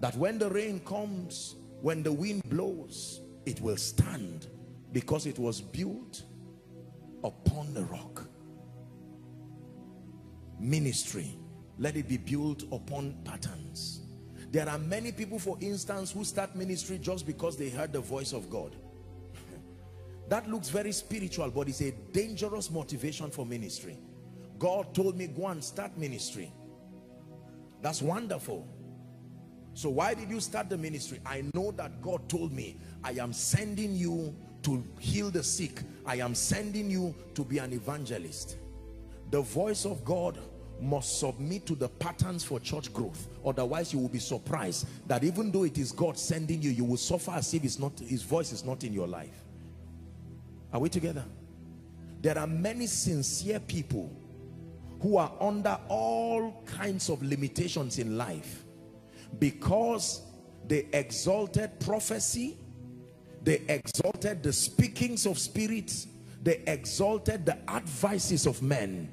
That when the rain comes, when the wind blows, it will stand because it was built upon the rock ministry let it be built upon patterns. There are many people for instance who start ministry just because they heard the voice of God. [LAUGHS] That looks very spiritual but it's a dangerous motivation for ministry. God told me go and start ministry. That's wonderful. So why did you start the ministry? I know that God told me I am sending you to heal the sick. I am sending you to be an evangelist. The voice of God must submit to the patterns for church growth. Otherwise you will be surprised that even though it is God sending you you will suffer as if it's not his voice is not in your life. Are we together? There are many sincere people who are under all kinds of limitations in life because they exalted prophecy they exalted the speakings of spirits they exalted the advices of men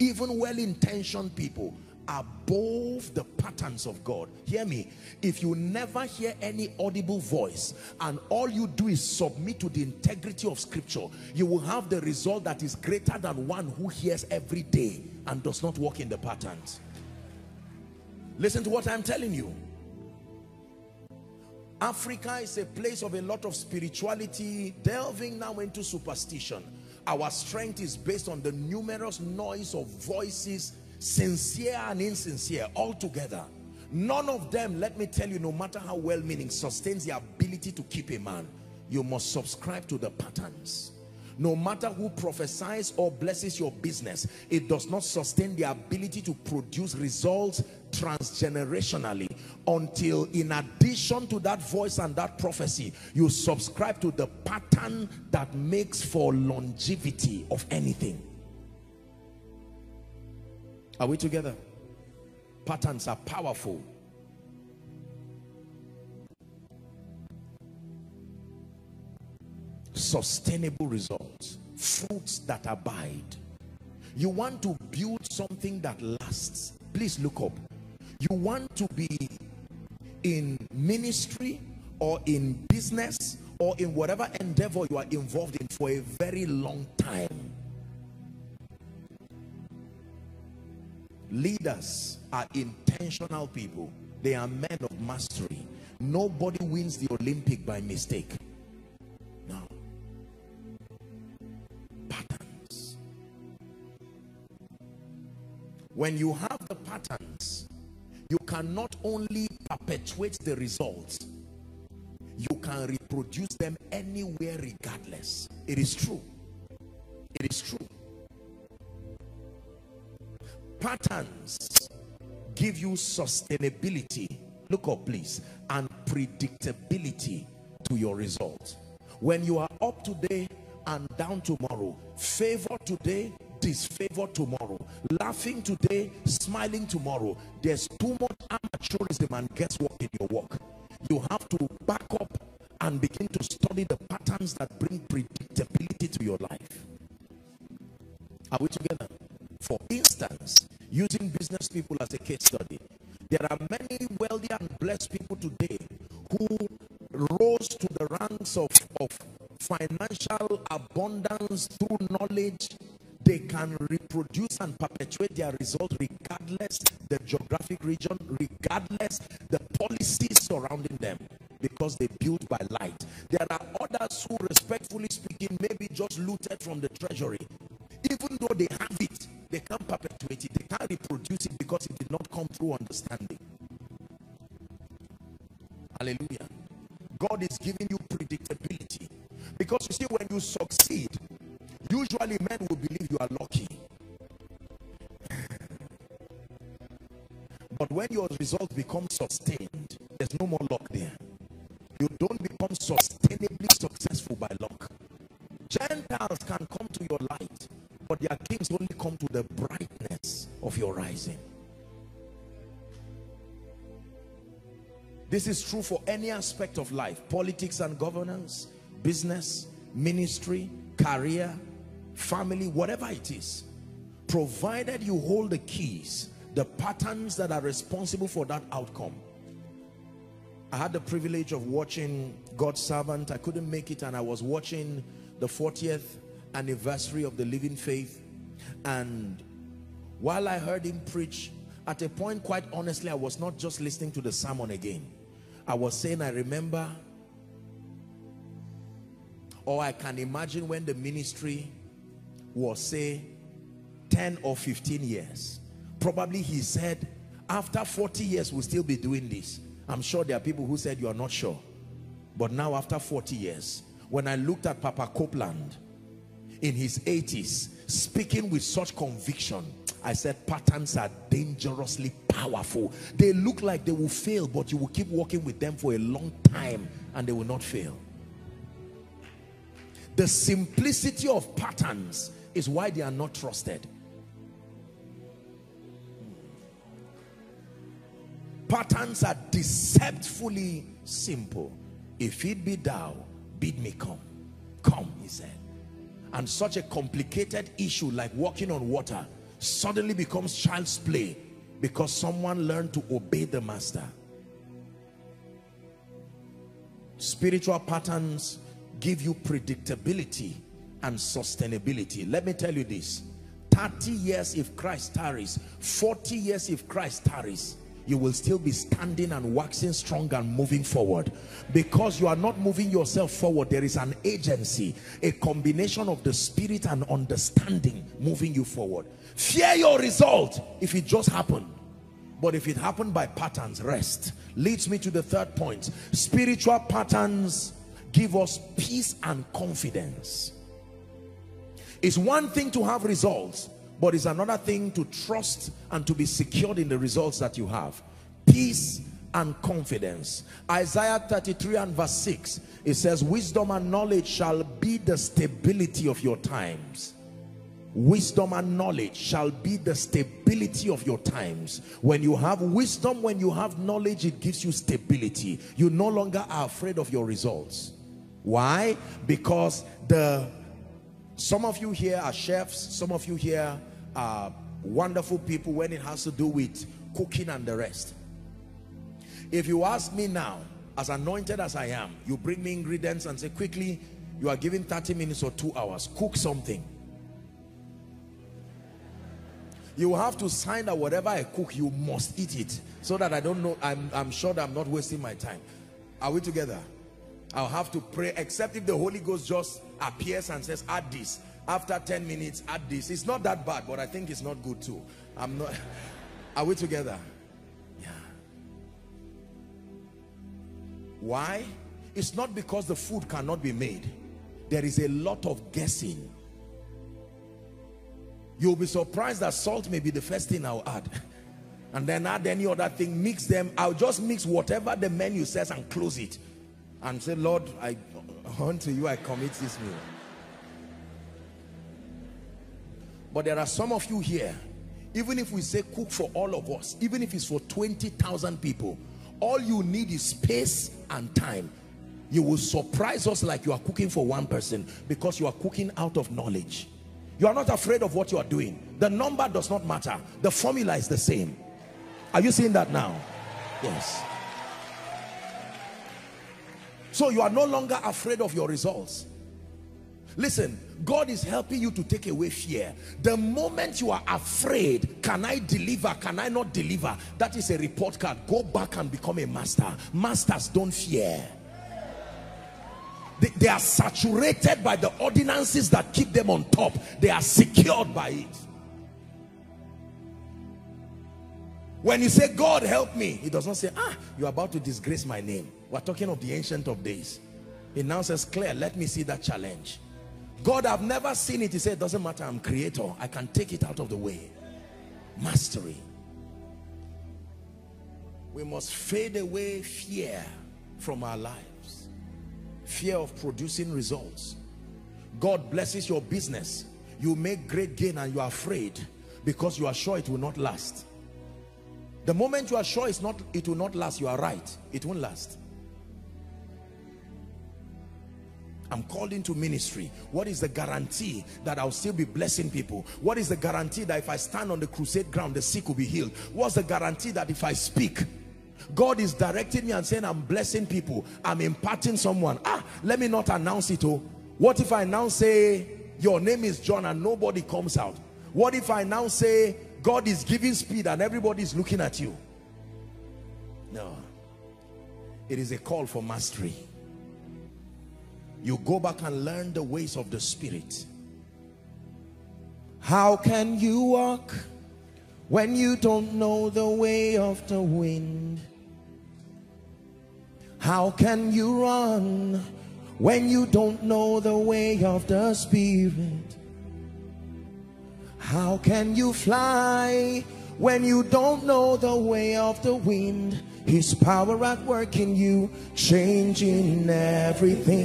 even well-intentioned people above the patterns of God. Hear me. If you never hear any audible voice and all you do is submit to the integrity of scripture you will have the result that is greater than one who hears every day and does not walk in the patterns. Listen to what I'm telling you. Africa is a place of a lot of spirituality delving now into superstition our strength is based on the numerous noise of voices sincere and insincere all together. None of them let me tell you no matter how well-meaning sustains the ability to keep a man you must subscribe to the patterns no matter who prophesies or blesses your business it does not sustain the ability to produce results transgenerationally. Until in addition to that voice and that prophecy you subscribe to the pattern that makes for longevity of anything. Are we together? Patterns are powerful sustainable results fruits that abide. You want to build something that lasts please look up. You want to be in ministry or in business or in whatever endeavor you are involved in for a very long time. Leaders are intentional people. They are men of mastery. Nobody wins the olympic by mistake when you have the patterns, you can not only perpetuate the results, you can reproduce them anywhere regardless. It is true. It is true. Patterns give you sustainability. Look up, please, and predictability to your results. When you are up today and down tomorrow, favor today, disfavor tomorrow, laughing today, smiling tomorrow. There's too much amateurism and guesswork in your work. You have to back up and begin to study the patterns that bring predictability to your life. Are we together? For instance, using business people as a case study, there are many wealthy and blessed people today who rose to the ranks of, of financial abundance through knowledge they can reproduce and perpetuate their result regardless the geographic region regardless the policies surrounding them because they built by light. There are others who respectfully speaking maybe just looted from the treasury. Even though they have it they can't perpetuate it. They can't reproduce it because it did not come through understanding. Hallelujah. God is giving you predictability. Because you see when you succeed Usually men will believe you are lucky. But when your results become sustained, there's no more luck there. You don't become sustainably successful by luck. Gentiles can come to your light, but their kings only come to the brightness of your rising. This is true for any aspect of life politics and governance, business, ministry, career, family, whatever it is, provided you hold the keys, the patterns that are responsible for that outcome. I had the privilege of watching God's servant. I couldn't make it and I was watching the 40th anniversary of the living faith. And while I heard him preach, at a point, quite honestly, I was not just listening to the sermon again. I was saying, I remember, or I can imagine when the ministry was say 10 or 15 years probably he said after 40 years we'll still be doing this i'm sure there are people who said you are not sure but now after 40 years when i looked at papa copeland in his 80s speaking with such conviction I said patterns are dangerously powerful. They look like they will fail, but you will keep working with them for a long time and they will not fail. The simplicity of patterns is why they are not trusted. Patterns are deceptively simple. If it be thou, bid me come. Come, he said. And such a complicated issue like walking on water suddenly becomes child's play because someone learned to obey the master. Spiritual patterns give you predictability and sustainability. Let me tell you this. 30 years if Christ tarries, 40 years if Christ tarries, you will still be standing and waxing strong and moving forward. Because you are not moving yourself forward there is an agency a combination of the spirit and understanding moving you forward. Fear your result if it just happened but if it happened by patterns rest. Leads me to the third point. Spiritual patterns give us peace and confidence it's one thing to have results, but it's another thing to trust and to be secured in the results that you have. Peace and confidence. Isaiah 33 and verse 6, it says, wisdom and knowledge shall be the stability of your times. Wisdom and knowledge shall be the stability of your times. When you have wisdom, when you have knowledge, it gives you stability. You no longer are afraid of your results. Why? Because the some of you here are chefs. Some of you here are wonderful people when it has to do with cooking and the rest. If you ask me now, as anointed as I am, you bring me ingredients and say quickly, you are given 30 minutes or two hours, cook something. You have to sign that whatever I cook, you must eat it. So that I don't know, I'm, I'm sure that I'm not wasting my time. Are we together? I'll have to pray except if the Holy Ghost just appears and says add this. After 10 minutes add this. It's not that bad but i think it's not good too. I'm not [LAUGHS] are we together? Yeah. Why? It's not because the food cannot be made. There is a lot of guessing. You'll be surprised that salt may be the first thing i'll add. [LAUGHS] And then add any other thing. Mix them. I'll just mix whatever the menu says and close it and say lord i unto you i commit this meal. But there are some of you here even if we say cook for all of us even if it's for 20,000 people all you need is space and time. You will surprise us like you are cooking for one person because you are cooking out of knowledge. You are not afraid of what you are doing. The number does not matter. The formula is the same. Are you seeing that now? Yes so you are no longer afraid of your results. Listen god is helping you to take away fear. The moment you are afraid can i deliver can i not deliver? That is a report card. Go back and become a master. Masters don't fear. They, they are saturated by the ordinances that keep them on top. They are secured by it when you say god help me he does not say ah you're about to disgrace my name. We're talking of the ancient of days. He now says clear let me see that challenge. God i've never seen it. He said doesn't matter i'm creator. I can take it out of the way. Mastery. We must fade away fear from our lives. Fear of producing results. God blesses your business. You make great gain and you are afraid because you are sure it will not last the moment you are sure it's not it will not last you are right it won't last I'm called into ministry. What is the guarantee that I'll still be blessing people? What is the guarantee that if I stand on the crusade ground, the sick will be healed? What's the guarantee that if I speak, God is directing me and saying, I'm blessing people. I'm imparting someone. Ah, let me not announce it. Oh, what if I now say, your name is John and nobody comes out? What if I now say, God is giving speed and everybody is looking at you? No. It is a call for mastery you go back and learn the ways of the spirit how can you walk when you don't know the way of the wind how can you run when you don't know the way of the spirit how can you fly when you don't know the way of the wind his power at work in you, changing everything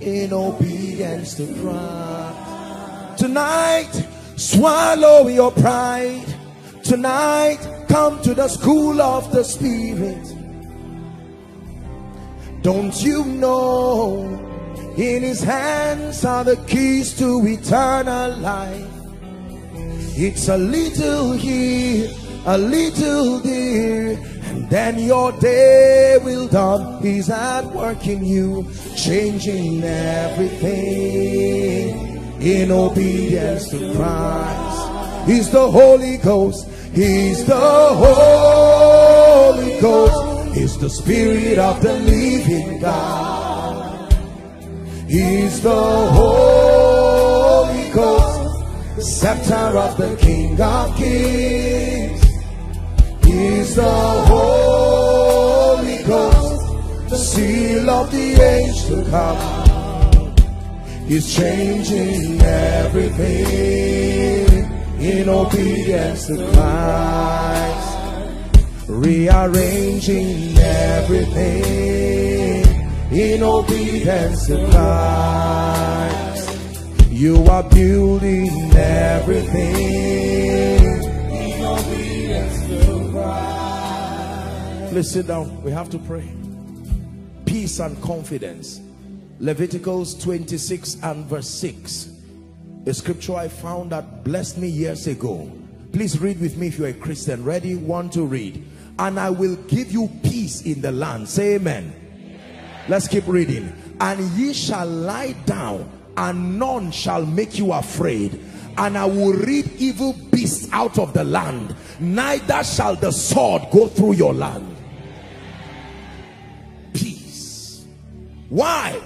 in obedience to Christ. Tonight, swallow your pride. Tonight, come to the school of the Spirit. Don't you know in his hands are the keys to eternal life? It's a little here a little there, and then your day will dawn. He's at work in you changing everything. In obedience to Christ he's the Holy Ghost. He's the Holy Ghost. He's the spirit of the living God he's the Holy Ghost scepter of the King of Kings. He's the Holy Ghost, the seal of the age to come. He's changing everything in obedience to Christ, rearranging everything in obedience to Christ. You are building everything in obedience to Christ. Please sit down. We have to pray. Peace and confidence. Leviticus 26 and verse 6. A scripture I found that blessed me years ago. Please read with me if you're a Christian. Ready? One to read. And I will give you peace in the land. Say amen. Let's keep reading. And ye shall lie down and none shall make you afraid and I will rid evil beasts out of the land neither shall the sword go through your land Peace. why?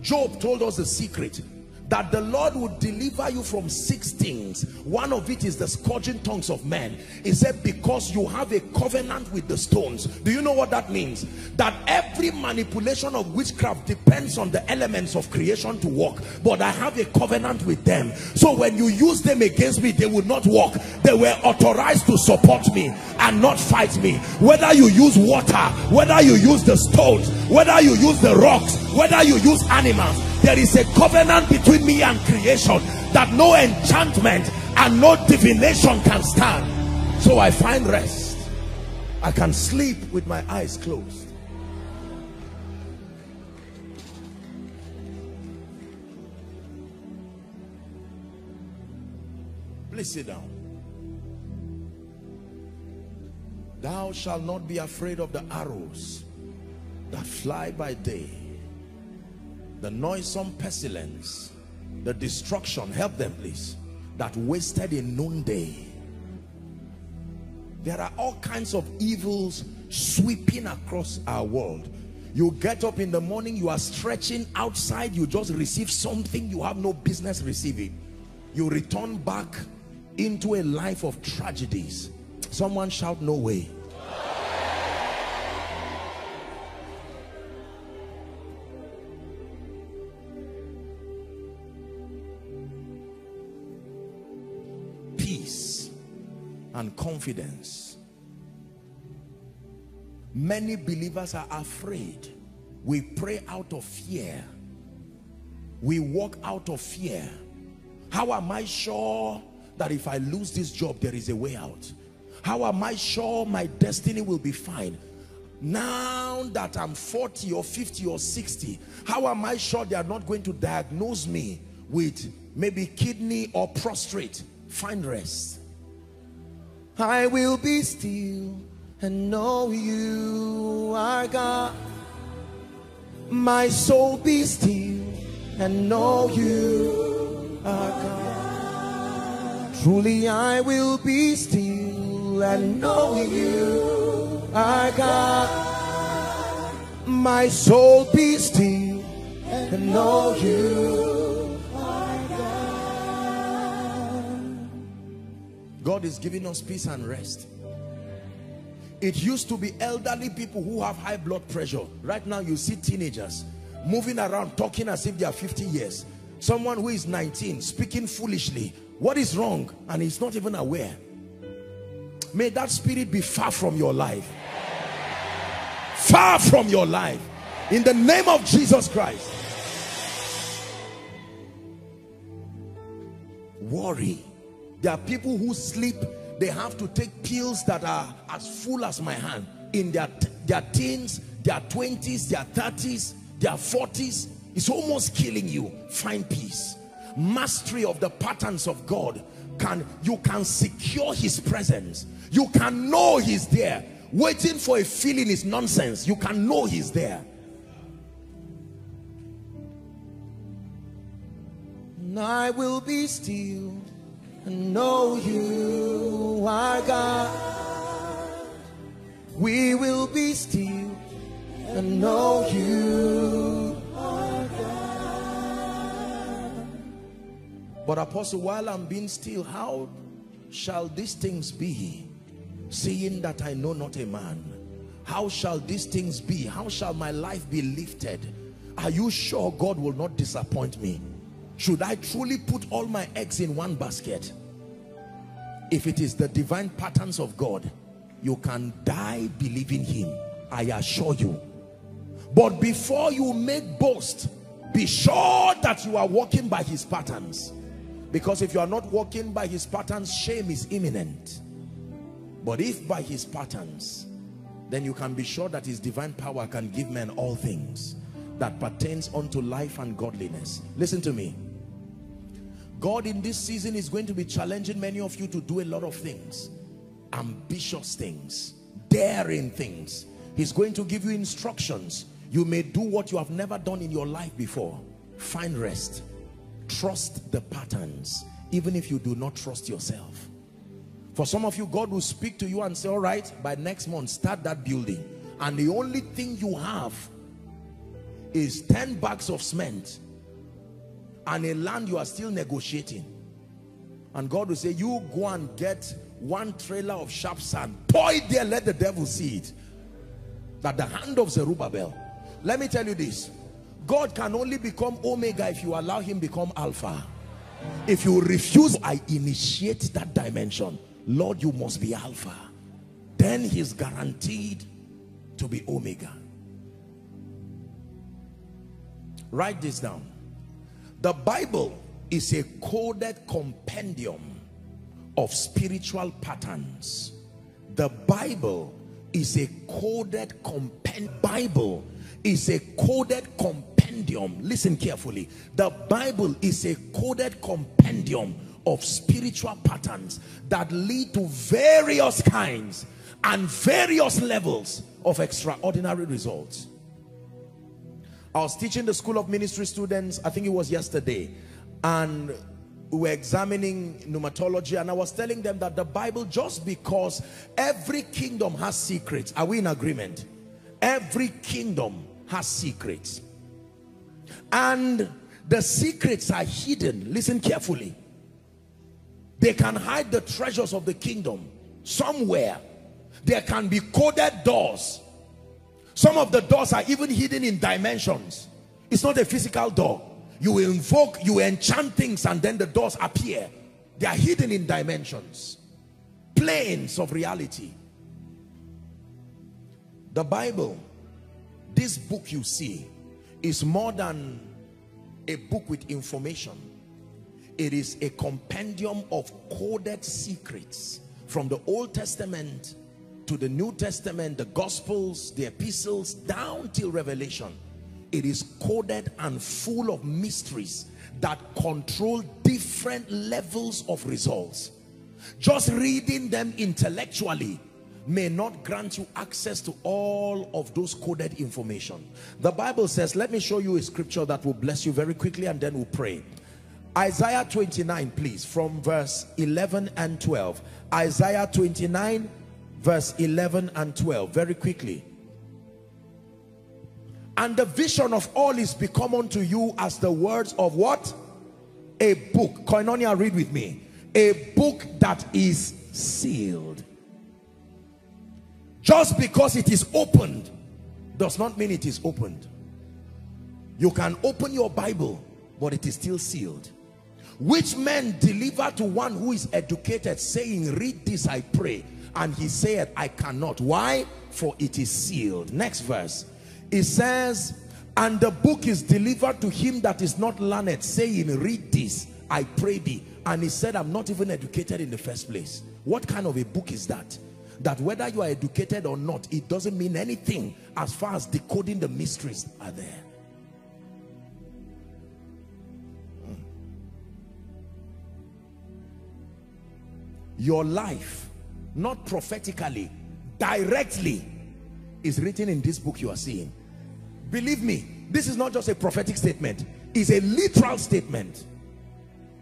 Job told us the secret. That the Lord would deliver you from six things. One of it is the scourging tongues of men. He said, because you have a covenant with the stones. Do you know what that means? That every manipulation of witchcraft depends on the elements of creation to work. But I have a covenant with them. So when you use them against me, they will not work. They were authorized to support me and not fight me. Whether you use water, whether you use the stones, whether you use the rocks, whether you use animals, there is a covenant between me and creation that no enchantment and no divination can stand. So i find rest. I can sleep with my eyes closed. Please sit down. Thou shalt not be afraid of the arrows that fly by day the noisome pestilence, the destruction, help them please, that wasted in noonday. There are all kinds of evils sweeping across our world. You get up in the morning, you are stretching outside, you just receive something you have no business receiving. You return back into a life of tragedies. Someone shout, no way. And confidence. Many believers are afraid. We pray out of fear. We walk out of fear. How am I sure that if I lose this job, there is a way out? How am I sure my destiny will be fine? Now that I'm 40 or 50 or 60, how am I sure they are not going to diagnose me with maybe kidney or prostrate? Find rest. I will be still and know you are God. My soul be still and know you are God. Truly I will be still and know you are God. My soul be still and know you God is giving us peace and rest. It used to be elderly people who have high blood pressure. Right now you see teenagers moving around talking as if they are 50 years. Someone who is 19 speaking foolishly. What is wrong? And he's not even aware. May that spirit be far from your life. Far from your life. In the name of Jesus Christ. Worry there are people who sleep, they have to take pills that are as full as my hand in their, their teens, their 20s, their 30s, their 40s. It's almost killing you. Find peace. Mastery of the patterns of God. Can You can secure his presence. You can know he's there. Waiting for a feeling is nonsense. You can know he's there. I will be still and know you are God. We will be still and know you are God. But Apostle, while I'm being still, how shall these things be? Seeing that I know not a man. How shall these things be? How shall my life be lifted? Are you sure God will not disappoint me? Should I truly put all my eggs in one basket? If it is the divine patterns of God, you can die believing him. I assure you. But before you make boast, be sure that you are walking by his patterns. Because if you are not walking by his patterns, shame is imminent. But if by his patterns, then you can be sure that his divine power can give men all things that pertains unto life and godliness. Listen to me. God in this season is going to be challenging many of you to do a lot of things. Ambitious things, daring things. He's going to give you instructions. You may do what you have never done in your life before. Find rest. Trust the patterns, even if you do not trust yourself. For some of you, God will speak to you and say, all right, by next month, start that building. And the only thing you have is 10 bags of cement and a land you are still negotiating. And God will say, you go and get one trailer of sharp sand, pour it there, let the devil see it. That the hand of Zerubbabel. Let me tell you this. God can only become Omega if you allow him become Alpha. If you refuse, I initiate that dimension. Lord, you must be Alpha. Then he's guaranteed to be Omega. Write this down. The Bible is a coded compendium of spiritual patterns. The Bible is a coded compendium. Bible is a coded compendium. Listen carefully. The Bible is a coded compendium of spiritual patterns that lead to various kinds and various levels of extraordinary results. I was teaching the School of Ministry students, I think it was yesterday, and we were examining pneumatology and I was telling them that the Bible, just because every kingdom has secrets, are we in agreement? Every kingdom has secrets. And the secrets are hidden. Listen carefully. They can hide the treasures of the kingdom somewhere. There can be coded doors some of the doors are even hidden in dimensions. It's not a physical door. You invoke, you enchant things and then the doors appear. They are hidden in dimensions. Planes of reality. The Bible, this book you see, is more than a book with information. It is a compendium of coded secrets from the Old Testament to the New Testament, the Gospels, the epistles, down till Revelation. It is coded and full of mysteries that control different levels of results. Just reading them intellectually may not grant you access to all of those coded information. The Bible says, let me show you a scripture that will bless you very quickly and then we'll pray. Isaiah 29, please, from verse 11 and 12. Isaiah 29, verse 11 and 12 very quickly. And the vision of all is become unto you as the words of what? A book. Koinonia read with me. A book that is sealed. Just because it is opened does not mean it is opened. You can open your bible but it is still sealed. Which men deliver to one who is educated saying read this i pray and he said i cannot. Why? For it is sealed. Next verse. It says and the book is delivered to him that is not learned saying read this i pray thee and he said i'm not even educated in the first place. What kind of a book is that? That whether you are educated or not it doesn't mean anything as far as decoding the mysteries are there. Hmm. your life not prophetically directly is written in this book you are seeing. Believe me this is not just a prophetic statement it's a literal statement.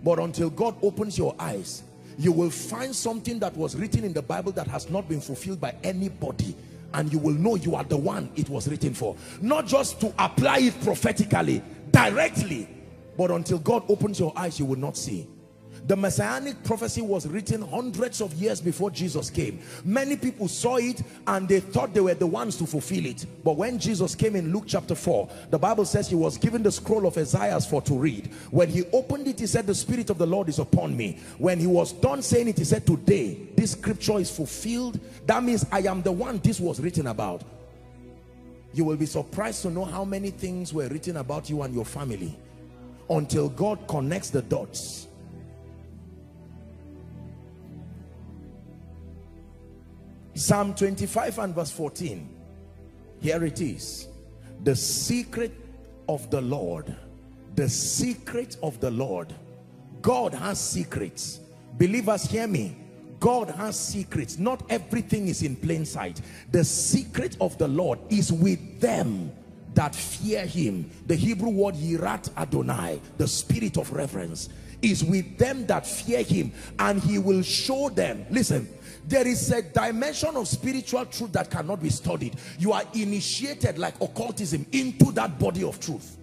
But until God opens your eyes you will find something that was written in the Bible that has not been fulfilled by anybody and you will know you are the one it was written for. Not just to apply it prophetically directly but until God opens your eyes you will not see the messianic prophecy was written hundreds of years before Jesus came. Many people saw it and they thought they were the ones to fulfill it. But when Jesus came in Luke chapter 4, the Bible says he was given the scroll of Isaiah for to read. When he opened it, he said, the Spirit of the Lord is upon me. When he was done saying it, he said, today, this scripture is fulfilled. That means I am the one this was written about. You will be surprised to know how many things were written about you and your family until God connects the dots Psalm 25 and verse 14. Here it is. The secret of the Lord. The secret of the Lord. God has secrets. Believers, hear me. God has secrets. Not everything is in plain sight. The secret of the Lord is with them that fear him. The Hebrew word Yirat Adonai, the spirit of reverence, is with them that fear him. And he will show them. Listen, there is a dimension of spiritual truth that cannot be studied. You are initiated like occultism into that body of truth.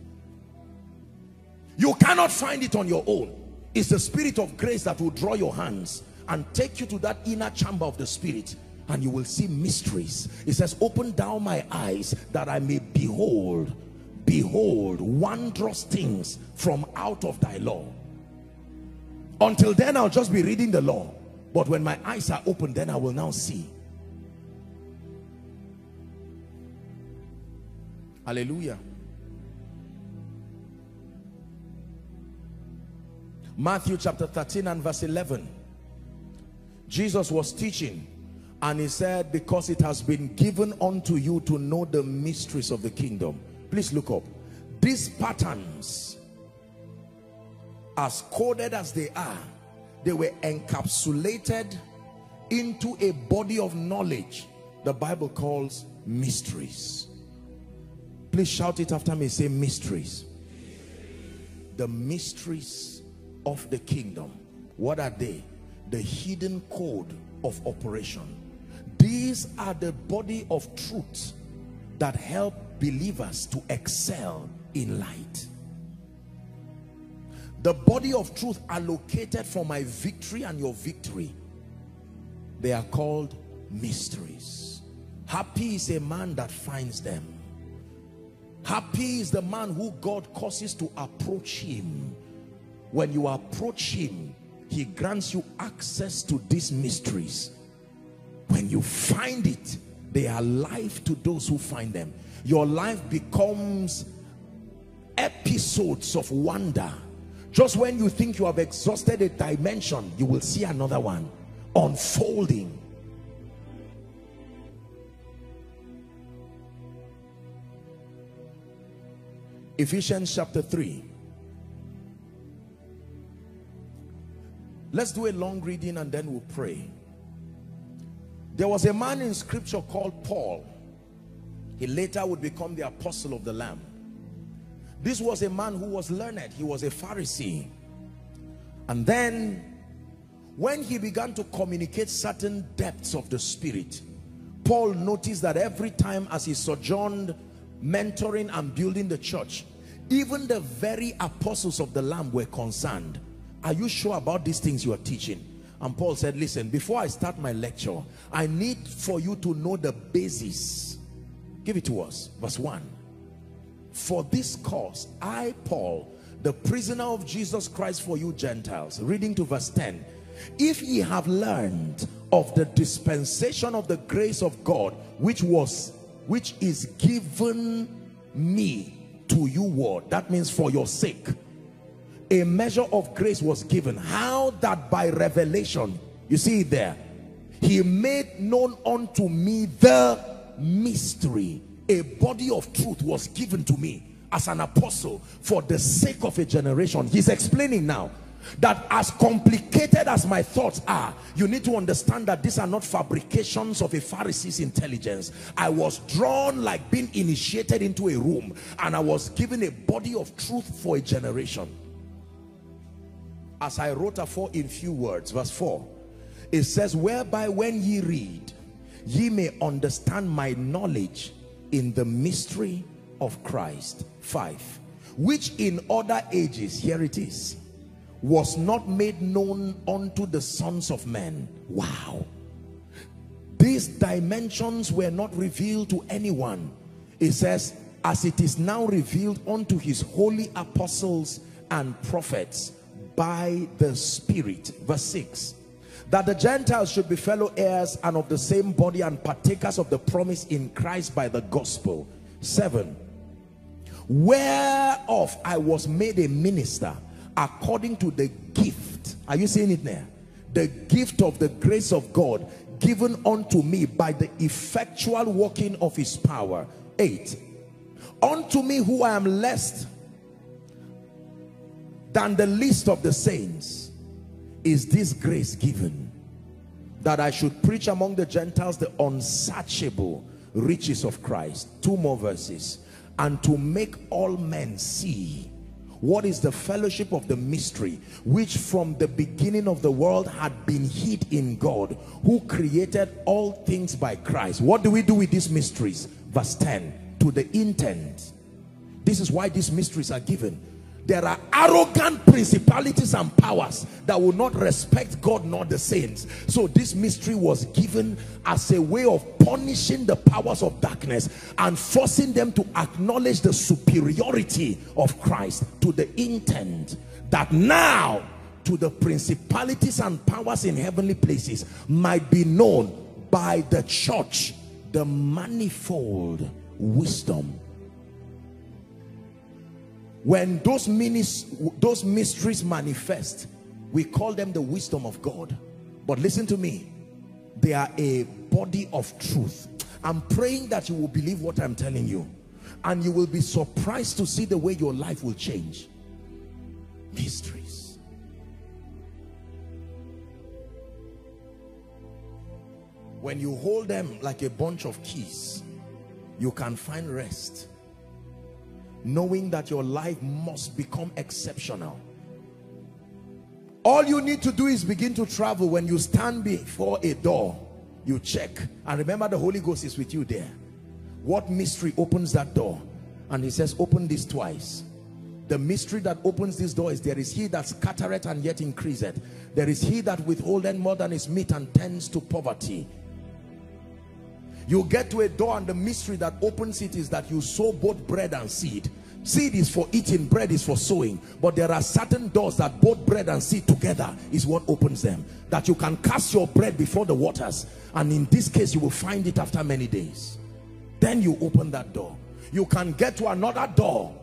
You cannot find it on your own. It's the spirit of grace that will draw your hands and take you to that inner chamber of the spirit and you will see mysteries. It says, open down my eyes that I may behold, behold wondrous things from out of thy law. Until then, I'll just be reading the law. But when my eyes are open, then I will now see. Hallelujah. Matthew chapter 13 and verse 11. Jesus was teaching and he said, because it has been given unto you to know the mysteries of the kingdom. Please look up. These patterns, as coded as they are, they were encapsulated into a body of knowledge the Bible calls mysteries. Please shout it after me. Say mysteries. The mysteries of the kingdom. What are they? The hidden code of operation. These are the body of truth that help believers to excel in light. The body of truth allocated for my victory and your victory. They are called mysteries. Happy is a man that finds them. Happy is the man who God causes to approach him. When you approach him, he grants you access to these mysteries. When you find it, they are life to those who find them. Your life becomes episodes of wonder. Just when you think you have exhausted a dimension, you will see another one unfolding. Ephesians chapter 3. Let's do a long reading and then we'll pray. There was a man in scripture called Paul. He later would become the apostle of the Lamb. This was a man who was learned. He was a Pharisee. And then when he began to communicate certain depths of the spirit, Paul noticed that every time as he sojourned mentoring and building the church, even the very apostles of the Lamb were concerned. Are you sure about these things you are teaching? And Paul said, listen, before I start my lecture, I need for you to know the basis. Give it to us. Verse 1. For this cause, I, Paul, the prisoner of Jesus Christ for you Gentiles. Reading to verse 10. If ye have learned of the dispensation of the grace of God, which was, which is given me to you word. That means for your sake a measure of grace was given how that by revelation you see there he made known unto me the mystery a body of truth was given to me as an apostle for the sake of a generation. He's explaining now that as complicated as my thoughts are you need to understand that these are not fabrications of a Pharisee's intelligence. I was drawn like being initiated into a room and I was given a body of truth for a generation. As I wrote afore in few words verse 4 it says whereby when ye read ye may understand my knowledge in the mystery of Christ 5 which in other ages here it is was not made known unto the sons of men wow these dimensions were not revealed to anyone it says as it is now revealed unto his holy apostles and prophets by the Spirit. Verse 6. That the Gentiles should be fellow heirs and of the same body and partakers of the promise in Christ by the gospel. 7. Whereof I was made a minister according to the gift. Are you seeing it there? The gift of the grace of God given unto me by the effectual working of his power. 8. Unto me who I am less than the least of the saints is this grace given that I should preach among the Gentiles the unsearchable riches of Christ. Two more verses. And to make all men see what is the fellowship of the mystery which from the beginning of the world had been hid in God who created all things by Christ. What do we do with these mysteries? Verse 10. To the intent. This is why these mysteries are given there are arrogant principalities and powers that will not respect God nor the saints. So this mystery was given as a way of punishing the powers of darkness and forcing them to acknowledge the superiority of Christ to the intent that now to the principalities and powers in heavenly places might be known by the church the manifold wisdom when those, minis, those mysteries manifest, we call them the wisdom of God. But listen to me. They are a body of truth. I'm praying that you will believe what I'm telling you. And you will be surprised to see the way your life will change. Mysteries. When you hold them like a bunch of keys, you can find rest knowing that your life must become exceptional. All you need to do is begin to travel. When you stand before a door you check. And remember the Holy Ghost is with you there. What mystery opens that door? And he says open this twice. The mystery that opens this door is there is he that scattereth and yet increaseth. There is he that withholdeth more than his meat and tends to poverty you get to a door and the mystery that opens it is that you sow both bread and seed. Seed is for eating bread is for sowing. But there are certain doors that both bread and seed together is what opens them. That you can cast your bread before the waters and in this case you will find it after many days. Then you open that door. You can get to another door.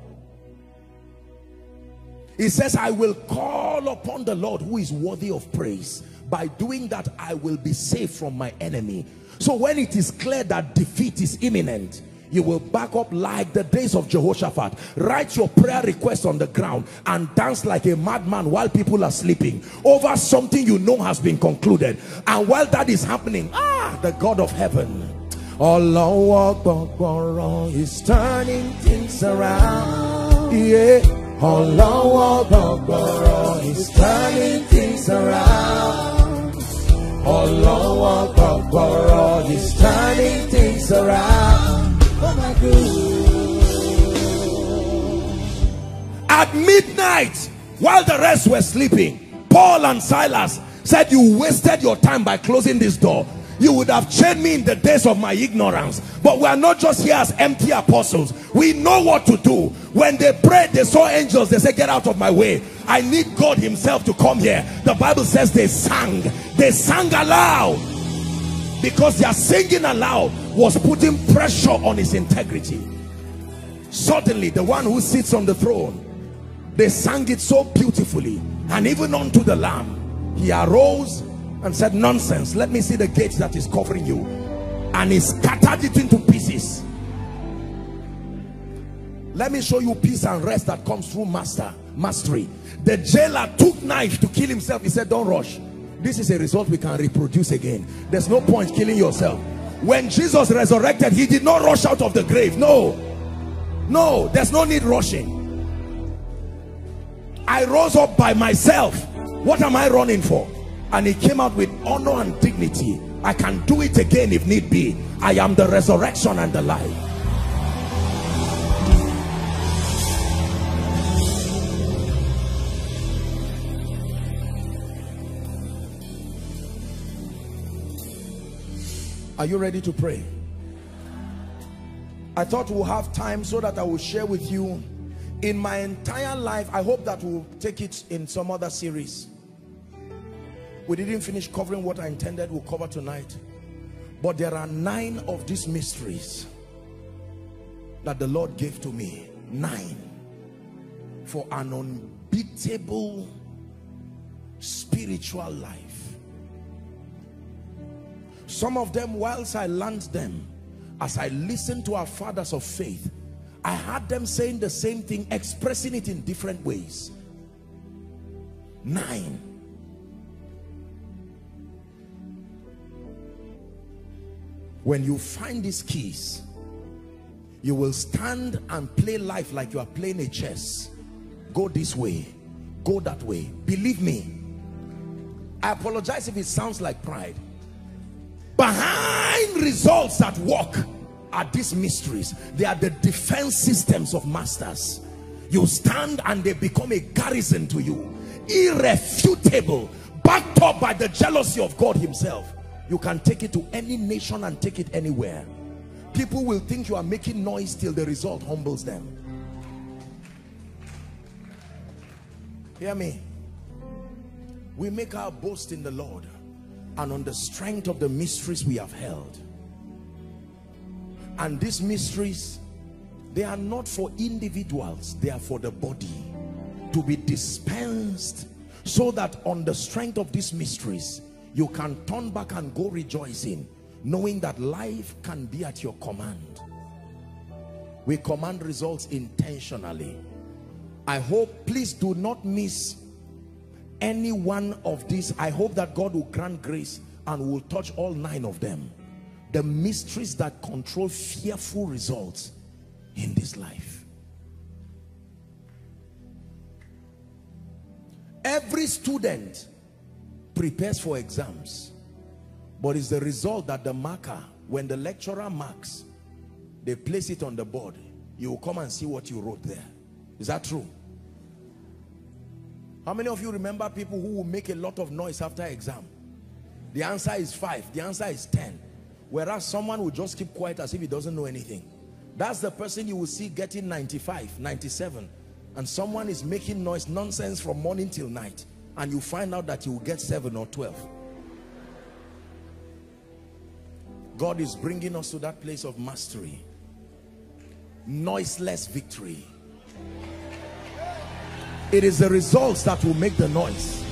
He says i will call upon the lord who is worthy of praise. By doing that i will be safe from my enemy so when it is clear that defeat is imminent, you will back up like the days of Jehoshaphat. Write your prayer request on the ground and dance like a madman while people are sleeping over something you know has been concluded. And while that is happening, ah, the God of heaven, Allah is turning things around. Yeah. Allah is turning things around. Allah Akbar is turning things around for my. At midnight, while the rest were sleeping, Paul and Silas said, you wasted your time by closing this door. You would have chained me in the days of my ignorance. But we are not just here as empty apostles. We know what to do. When they prayed, they saw angels. They said, get out of my way. I need God himself to come here. The Bible says they sang. They sang aloud. Because their singing aloud was putting pressure on his integrity. Suddenly, the one who sits on the throne, they sang it so beautifully. And even unto the Lamb, he arose and said, nonsense. Let me see the gate that is covering you. And he scattered it into pieces. Let me show you peace and rest that comes through master mastery the jailer took knife to kill himself he said don't rush this is a result we can reproduce again. There's no point killing yourself. When jesus resurrected he did not rush out of the grave. No. No there's no need rushing. I rose up by myself. What am i running for? And he came out with honor and dignity. I can do it again if need be. I am the resurrection and the life Are you ready to pray? I thought we'll have time so that I will share with you in my entire life. I hope that we'll take it in some other series. We didn't finish covering what I intended we'll cover tonight. But there are nine of these mysteries that the Lord gave to me. Nine. For an unbeatable spiritual life. Some of them, whilst I learned them, as I listened to our fathers of faith, I had them saying the same thing, expressing it in different ways. Nine. When you find these keys, you will stand and play life like you are playing a chess. Go this way, go that way. Believe me, I apologize if it sounds like pride behind results that work are these mysteries they are the defense systems of masters You stand and they become a garrison to you. Irrefutable. Backed up by the jealousy of God himself. You can take it to any nation and take it anywhere. People will think you are making noise till the result humbles them. Hear me. We make our boast in the Lord and on the strength of the mysteries we have held. And these mysteries, they are not for individuals, they are for the body to be dispensed so that on the strength of these mysteries, you can turn back and go rejoicing, knowing that life can be at your command. We command results intentionally. I hope, please do not miss any one of these. I hope that God will grant grace and will touch all nine of them the mysteries that control fearful results in this life. Every student prepares for exams, but it's the result that the marker, when the lecturer marks, they place it on the board. You will come and see what you wrote there. Is that true? How many of you remember people who will make a lot of noise after exam? The answer is five. The answer is 10. Whereas someone will just keep quiet as if he doesn't know anything. That's the person you will see getting 95, 97. And someone is making noise, nonsense from morning till night. And you find out that you will get 7 or 12. God is bringing us to that place of mastery. Noiseless victory. It is the results that will make the noise.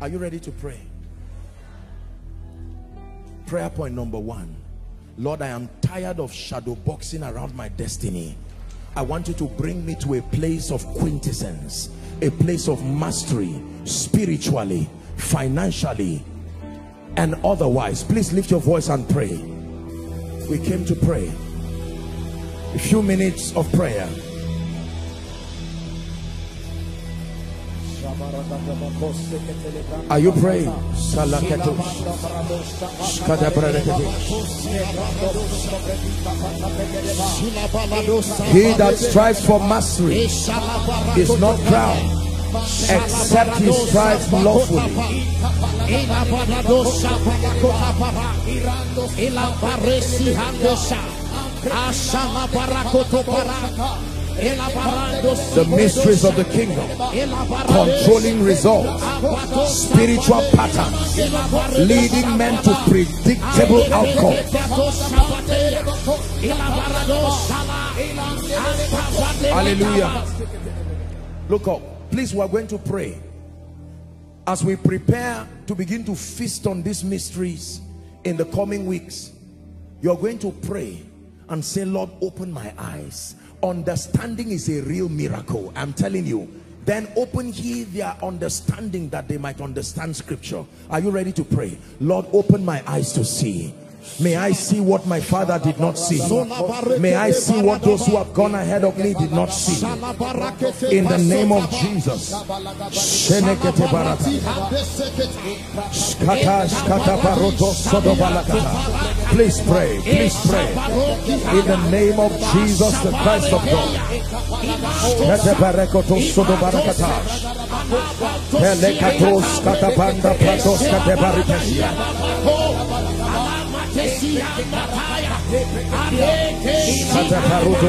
Are you ready to pray? Prayer point number one. Lord, I am tired of shadow boxing around my destiny. I want you to bring me to a place of quintessence, a place of mastery, spiritually, financially, and otherwise. Please lift your voice and pray. We came to pray. A few minutes of prayer. Are you praying? He that strives for mastery is not crowned except he strives lawfully. The mysteries of the kingdom, controlling results, spiritual patterns, leading men to predictable outcomes. Hallelujah. Look up. Please, we are going to pray. As we prepare to begin to feast on these mysteries in the coming weeks, you're going to pray and say, Lord, open my eyes. Understanding is a real miracle i'm telling you. Then open ye their understanding that they might understand scripture. Are you ready to pray? Lord open my eyes to see May I see what my father did not see. May I see what those who have gone ahead of me did not see. In the name of Jesus. Please pray. Please pray. In the name of Jesus, the Christ of God. Kata paruto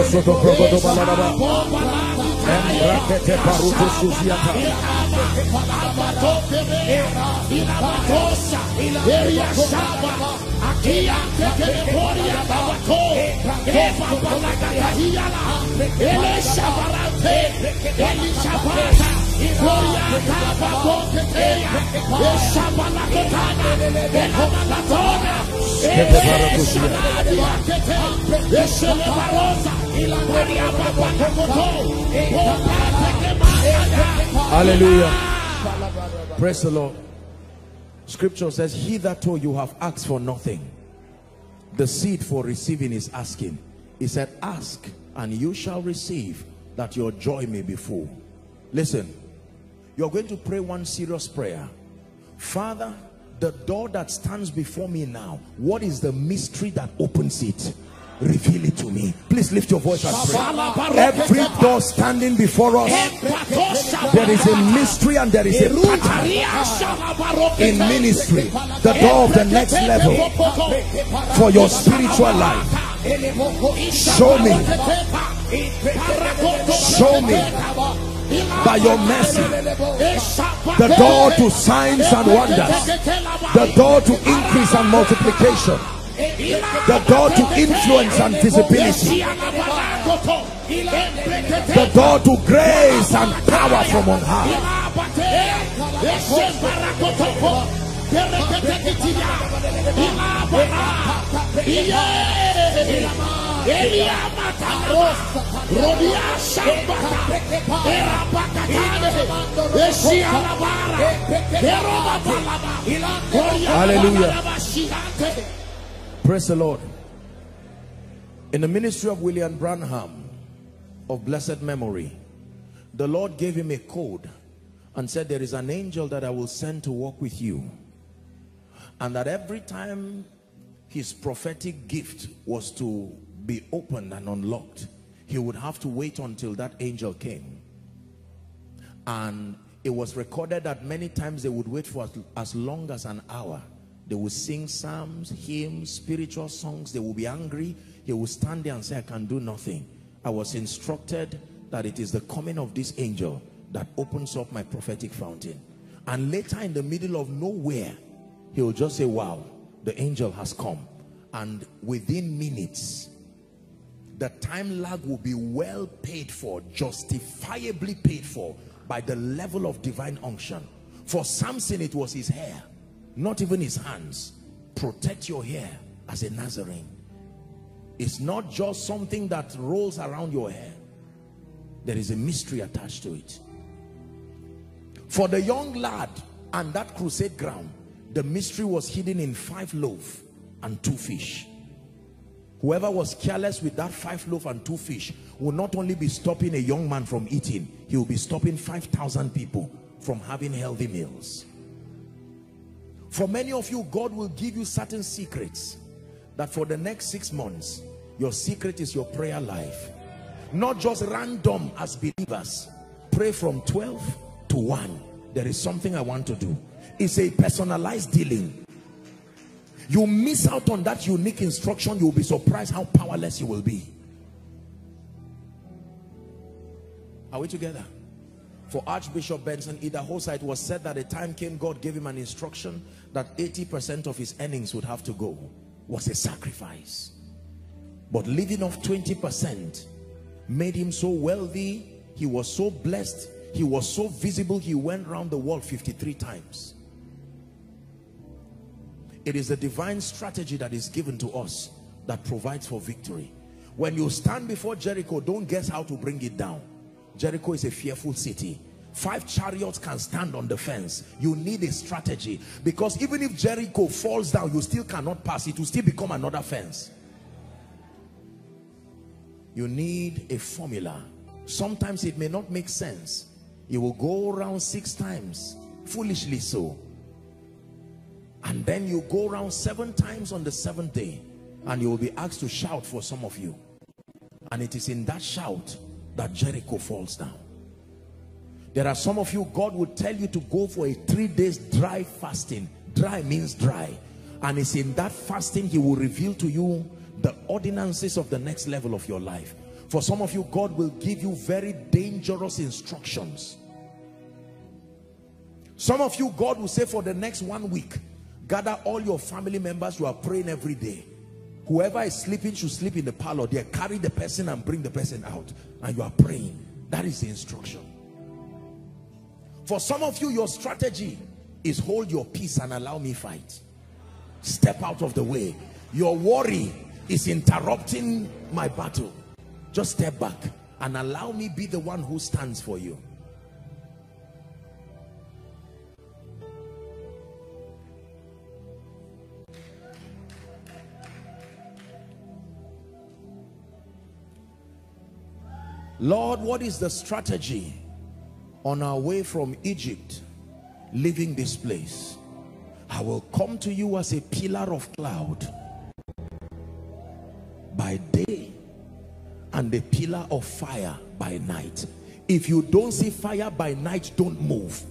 Efa palakata hiyala Ele Hallelujah. Praise the Lord. Scripture says, Hitherto you have asked for nothing. The seed for receiving is asking. He said, Ask and you shall receive that your joy may be full. Listen, you're going to pray one serious prayer. Father, the door that stands before me now, what is the mystery that opens it? reveal it to me. Please lift your voice and pray. Every door standing before us there is a mystery and there is a pattern in ministry. The door of the next level for your spiritual life. show me. Show me by your mercy. The door to signs and wonders. The door to increase and multiplication. The door to influence and visibility. The door to grace and power from on high Hallelujah. Praise the Lord. In the ministry of William Branham of blessed memory, the Lord gave him a code and said, there is an angel that I will send to walk with you. And that every time his prophetic gift was to be opened and unlocked, he would have to wait until that angel came. And it was recorded that many times they would wait for as long as an hour they would sing psalms, hymns, spiritual songs. They would be angry. He would stand there and say, I can do nothing. I was instructed that it is the coming of this angel that opens up my prophetic fountain. And later in the middle of nowhere, he will just say, wow, the angel has come. And within minutes, the time lag will be well paid for, justifiably paid for by the level of divine unction. For Samson, it was his hair not even his hands. Protect your hair as a Nazarene. It's not just something that rolls around your hair. There is a mystery attached to it. For the young lad and that crusade ground the mystery was hidden in five loaves and two fish whoever was careless with that five loaf and two fish will not only be stopping a young man from eating he will be stopping 5,000 people from having healthy meals for many of you, God will give you certain secrets that for the next six months, your secret is your prayer life. Not just random as believers. Pray from 12 to 1. There is something I want to do. It's a personalized dealing. You miss out on that unique instruction, you'll be surprised how powerless you will be. Are we together? For Archbishop Benson Idahosa, it was said that a time came, God gave him an instruction that 80% of his earnings would have to go. Was a sacrifice. But living off 20% made him so wealthy. He was so blessed. He was so visible. He went around the world 53 times. It is the divine strategy that is given to us that provides for victory. When you stand before Jericho, don't guess how to bring it down. Jericho is a fearful city. Five chariots can stand on the fence. You need a strategy. Because even if Jericho falls down you still cannot pass. It will still become another fence. You need a formula. Sometimes it may not make sense. You will go around six times. Foolishly so and then you go around seven times on the seventh day and you will be asked to shout for some of you and it is in that shout that Jericho falls down. There are some of you, God would tell you to go for a three days dry fasting. Dry means dry. And it's in that fasting he will reveal to you the ordinances of the next level of your life. For some of you, God will give you very dangerous instructions. Some of you, God will say for the next one week, gather all your family members you are praying every day. Whoever is sleeping should sleep in the parlor there. Carry the person and bring the person out. And you are praying. That is the instruction. For some of you your strategy is hold your peace and allow me fight. Step out of the way. Your worry is interrupting my battle. Just step back and allow me be the one who stands for you Lord, what is the strategy on our way from Egypt, leaving this place? I will come to you as a pillar of cloud by day and a pillar of fire by night. If you don't see fire by night, don't move.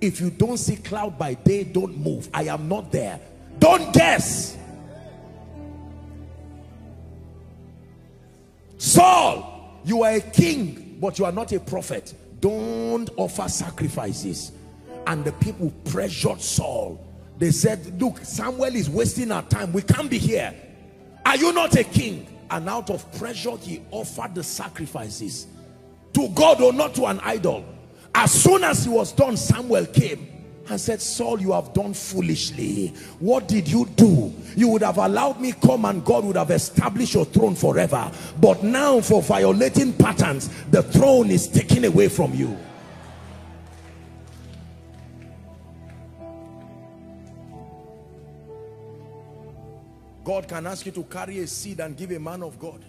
If you don't see cloud by day, don't move. I am not there. Don't guess. Saul, you are a king, but you are not a prophet. Don't offer sacrifices. And the people pressured Saul. They said, look, Samuel is wasting our time. We can't be here. Are you not a king? And out of pressure, he offered the sacrifices to God or not to an idol. As soon as he was done, Samuel came and said, Saul, you have done foolishly. What did you do? You would have allowed me come and God would have established your throne forever. But now for violating patterns, the throne is taken away from you. God can ask you to carry a seed and give a man of God.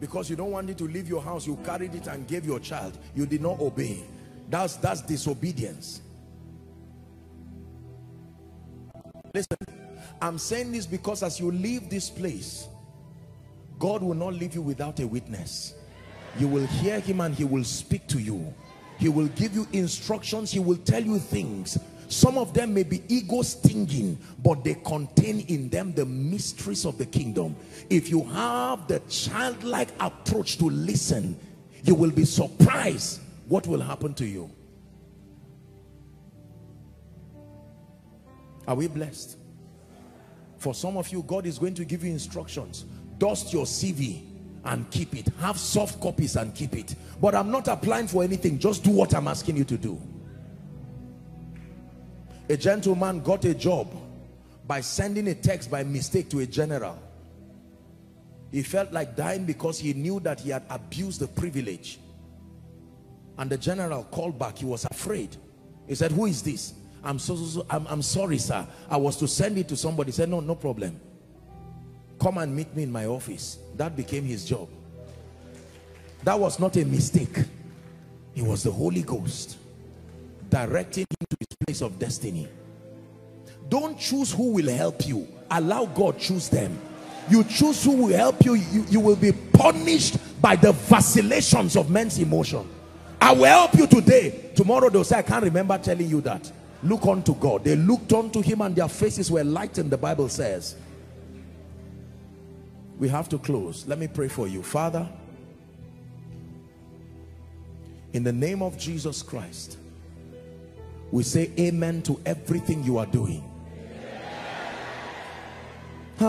Because you don't want it to leave your house, you carried it and gave your child. You did not obey. That's, that's disobedience. Listen, I'm saying this because as you leave this place, God will not leave you without a witness. You will hear him and he will speak to you. He will give you instructions. He will tell you things. Some of them may be ego stinging, but they contain in them the mysteries of the kingdom. If you have the childlike approach to listen, you will be surprised what will happen to you. Are we blessed? For some of you, God is going to give you instructions. Dust your CV and keep it. Have soft copies and keep it. But I'm not applying for anything. Just do what I'm asking you to do. A gentleman got a job by sending a text by mistake to a general. He felt like dying because he knew that he had abused the privilege. And the general called back. He was afraid. He said, who is this? I'm so, so, so I'm, I'm sorry, sir. I was to send it to somebody. He said, no, no problem. Come and meet me in my office. That became his job. That was not a mistake. It was the Holy Ghost directing him to his place of destiny. Don't choose who will help you. Allow God choose them. You choose who will help you, you, you will be punished by the vacillations of men's emotion. I will help you today. Tomorrow they'll say, I can't remember telling you that. Look unto God. They looked unto him and their faces were lightened, the Bible says. We have to close. Let me pray for you. Father, in the name of Jesus Christ, we say amen to everything you are doing. Amen.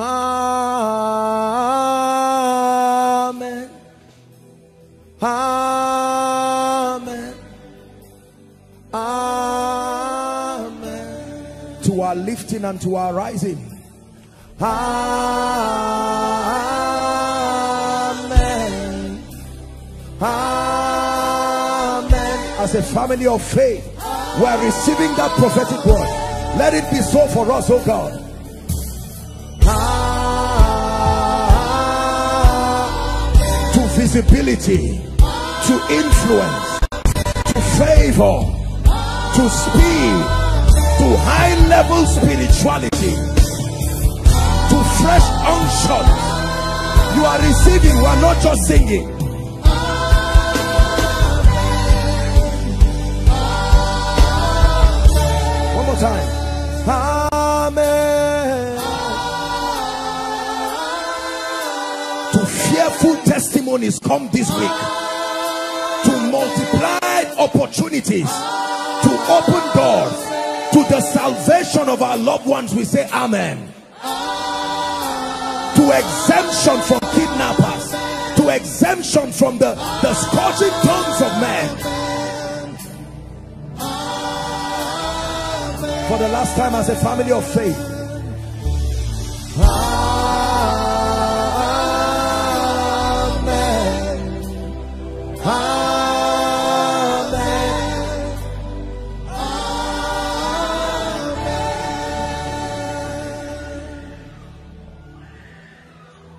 Amen. Amen. To our lifting and to our rising. Amen. Amen. As a family of faith, we are receiving that prophetic word. Let it be so for us, oh God. To visibility, to influence, to favor, to speed, high level spirituality, to fresh unction. You are receiving, we are not just singing. One more time. Amen. To fearful testimonies come this week. To multiply opportunities. To open doors. To the salvation of our loved ones, we say Amen. To exemption from kidnappers. To exemption from the, the scorching tongues of men. for the last time as a family of faith.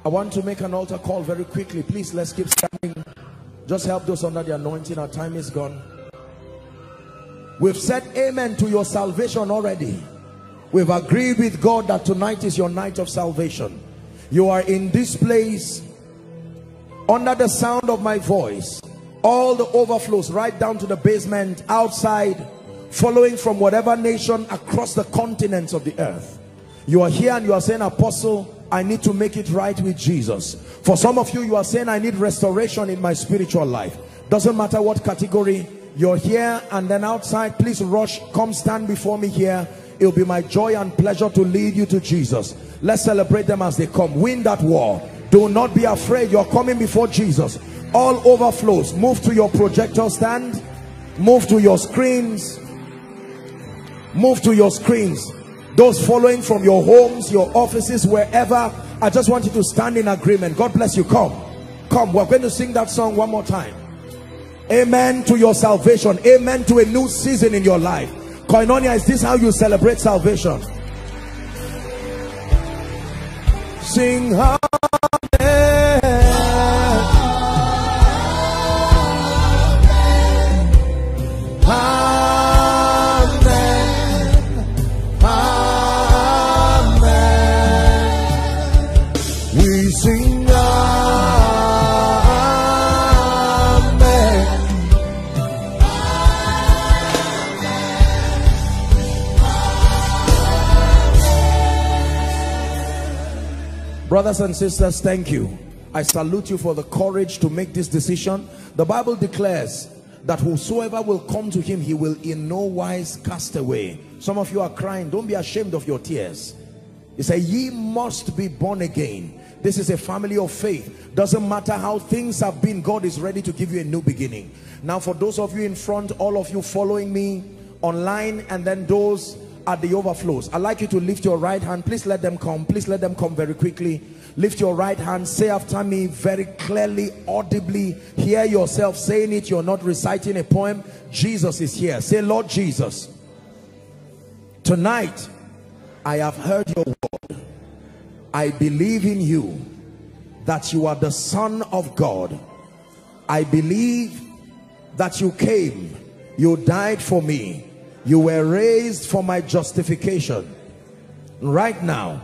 I want to make an altar call very quickly. Please, let's keep standing. Just help those under the anointing. Our time is gone. We've said amen to your salvation already. We've agreed with God that tonight is your night of salvation. You are in this place under the sound of my voice all the overflows right down to the basement outside following from whatever nation across the continents of the earth you are here and you are saying apostle I need to make it right with Jesus. For some of you you are saying I need restoration in my spiritual life. Doesn't matter what category you're here and then outside please rush come stand before me here. It'll be my joy and pleasure to lead you to Jesus. Let's celebrate them as they come. Win that war. Do not be afraid. You're coming before Jesus. All overflows. Move to your projector stand. Move to your screens. Move to your screens those following from your homes your offices wherever i just want you to stand in agreement. God bless you. Come. Come. We're going to sing that song one more time. Amen to your salvation. Amen to a new season in your life. Koinonia is this how you celebrate salvation? Sing brothers and sisters thank you. I salute you for the courage to make this decision. The bible declares that whosoever will come to him he will in no wise cast away. Some of you are crying. Don't be ashamed of your tears. He said ye must be born again. This is a family of faith. Doesn't matter how things have been god is ready to give you a new beginning. Now for those of you in front all of you following me online and then those at the overflows i'd like you to lift your right hand. Please let them come. Please let them come very quickly lift your right hand say after me very clearly audibly hear yourself saying it. You're not reciting a poem. Jesus is here. Say lord jesus tonight i have heard your word. I believe in you that you are the son of god. I believe that you came. You died for me. You were raised for my justification. Right now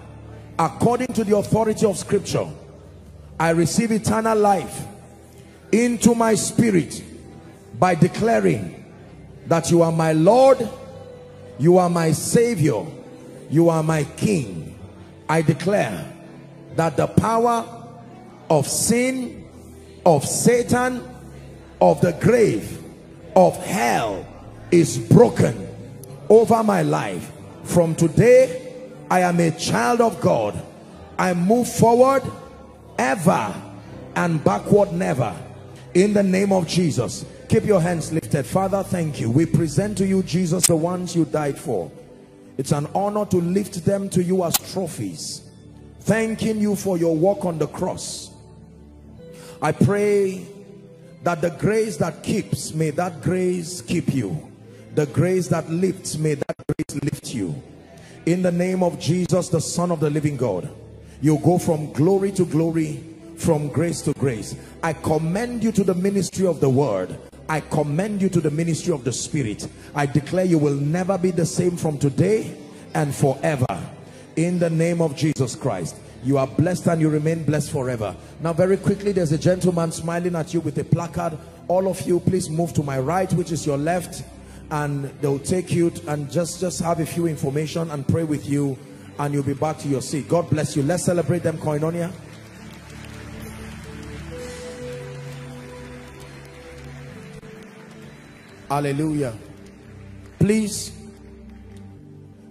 according to the authority of scripture I receive eternal life into my spirit by declaring that you are my Lord you are my savior you are my king. I declare that the power of sin of Satan of the grave of hell is broken over my life from today I am a child of God. I move forward ever and backward never. In the name of Jesus keep your hands lifted. Father thank you. We present to you Jesus the ones you died for. It's an honor to lift them to you as trophies. Thanking you for your work on the cross. I pray that the grace that keeps may that grace keep you. The grace that lifts may that grace lift you in the name of Jesus the son of the living God you go from glory to glory from grace to grace. I commend you to the ministry of the word. I commend you to the ministry of the spirit. I declare you will never be the same from today and forever. In the name of Jesus Christ you are blessed and you remain blessed forever. Now very quickly there's a gentleman smiling at you with a placard. All of you please move to my right which is your left and they'll take you and just just have a few information and pray with you and you'll be back to your seat. God bless you. Let's celebrate them koinonia. Hallelujah. Please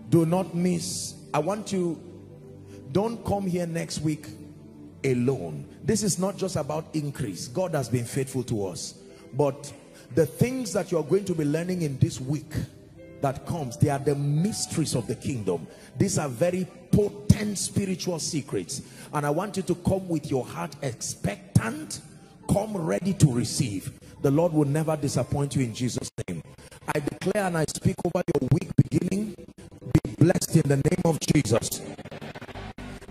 do not miss. I want you don't come here next week alone. This is not just about increase. God has been faithful to us. But the things that you're going to be learning in this week that comes they are the mysteries of the kingdom. These are very potent spiritual secrets. And i want you to come with your heart expectant come ready to receive. The lord will never disappoint you in jesus name. I declare and i speak over your week beginning. Be blessed in the name of jesus.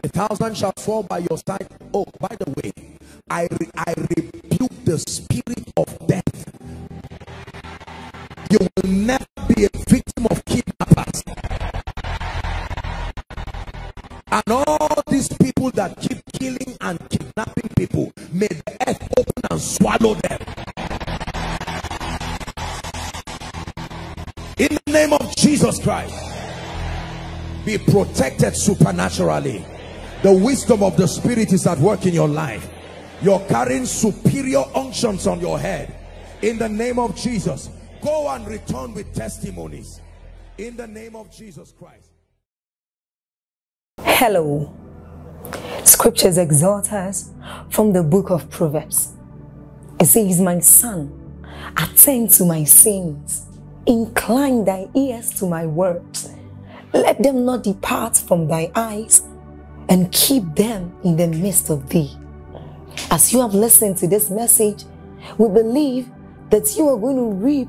A thousand shall fall by your side. Oh by the way i i rebuke the spirit of death you will never be a victim of kidnappers. And all these people that keep killing and kidnapping people, may the earth open and swallow them. In the name of Jesus Christ, be protected supernaturally. The wisdom of the Spirit is at work in your life. You're carrying superior unctions on your head. In the name of Jesus, go and return with testimonies. In the name of Jesus Christ. Hello. Scriptures exhort us from the book of Proverbs. It says, My son, attend to my sayings, incline thy ears to my words. Let them not depart from thy eyes, and keep them in the midst of thee. As you have listened to this message, we believe that you are going to reap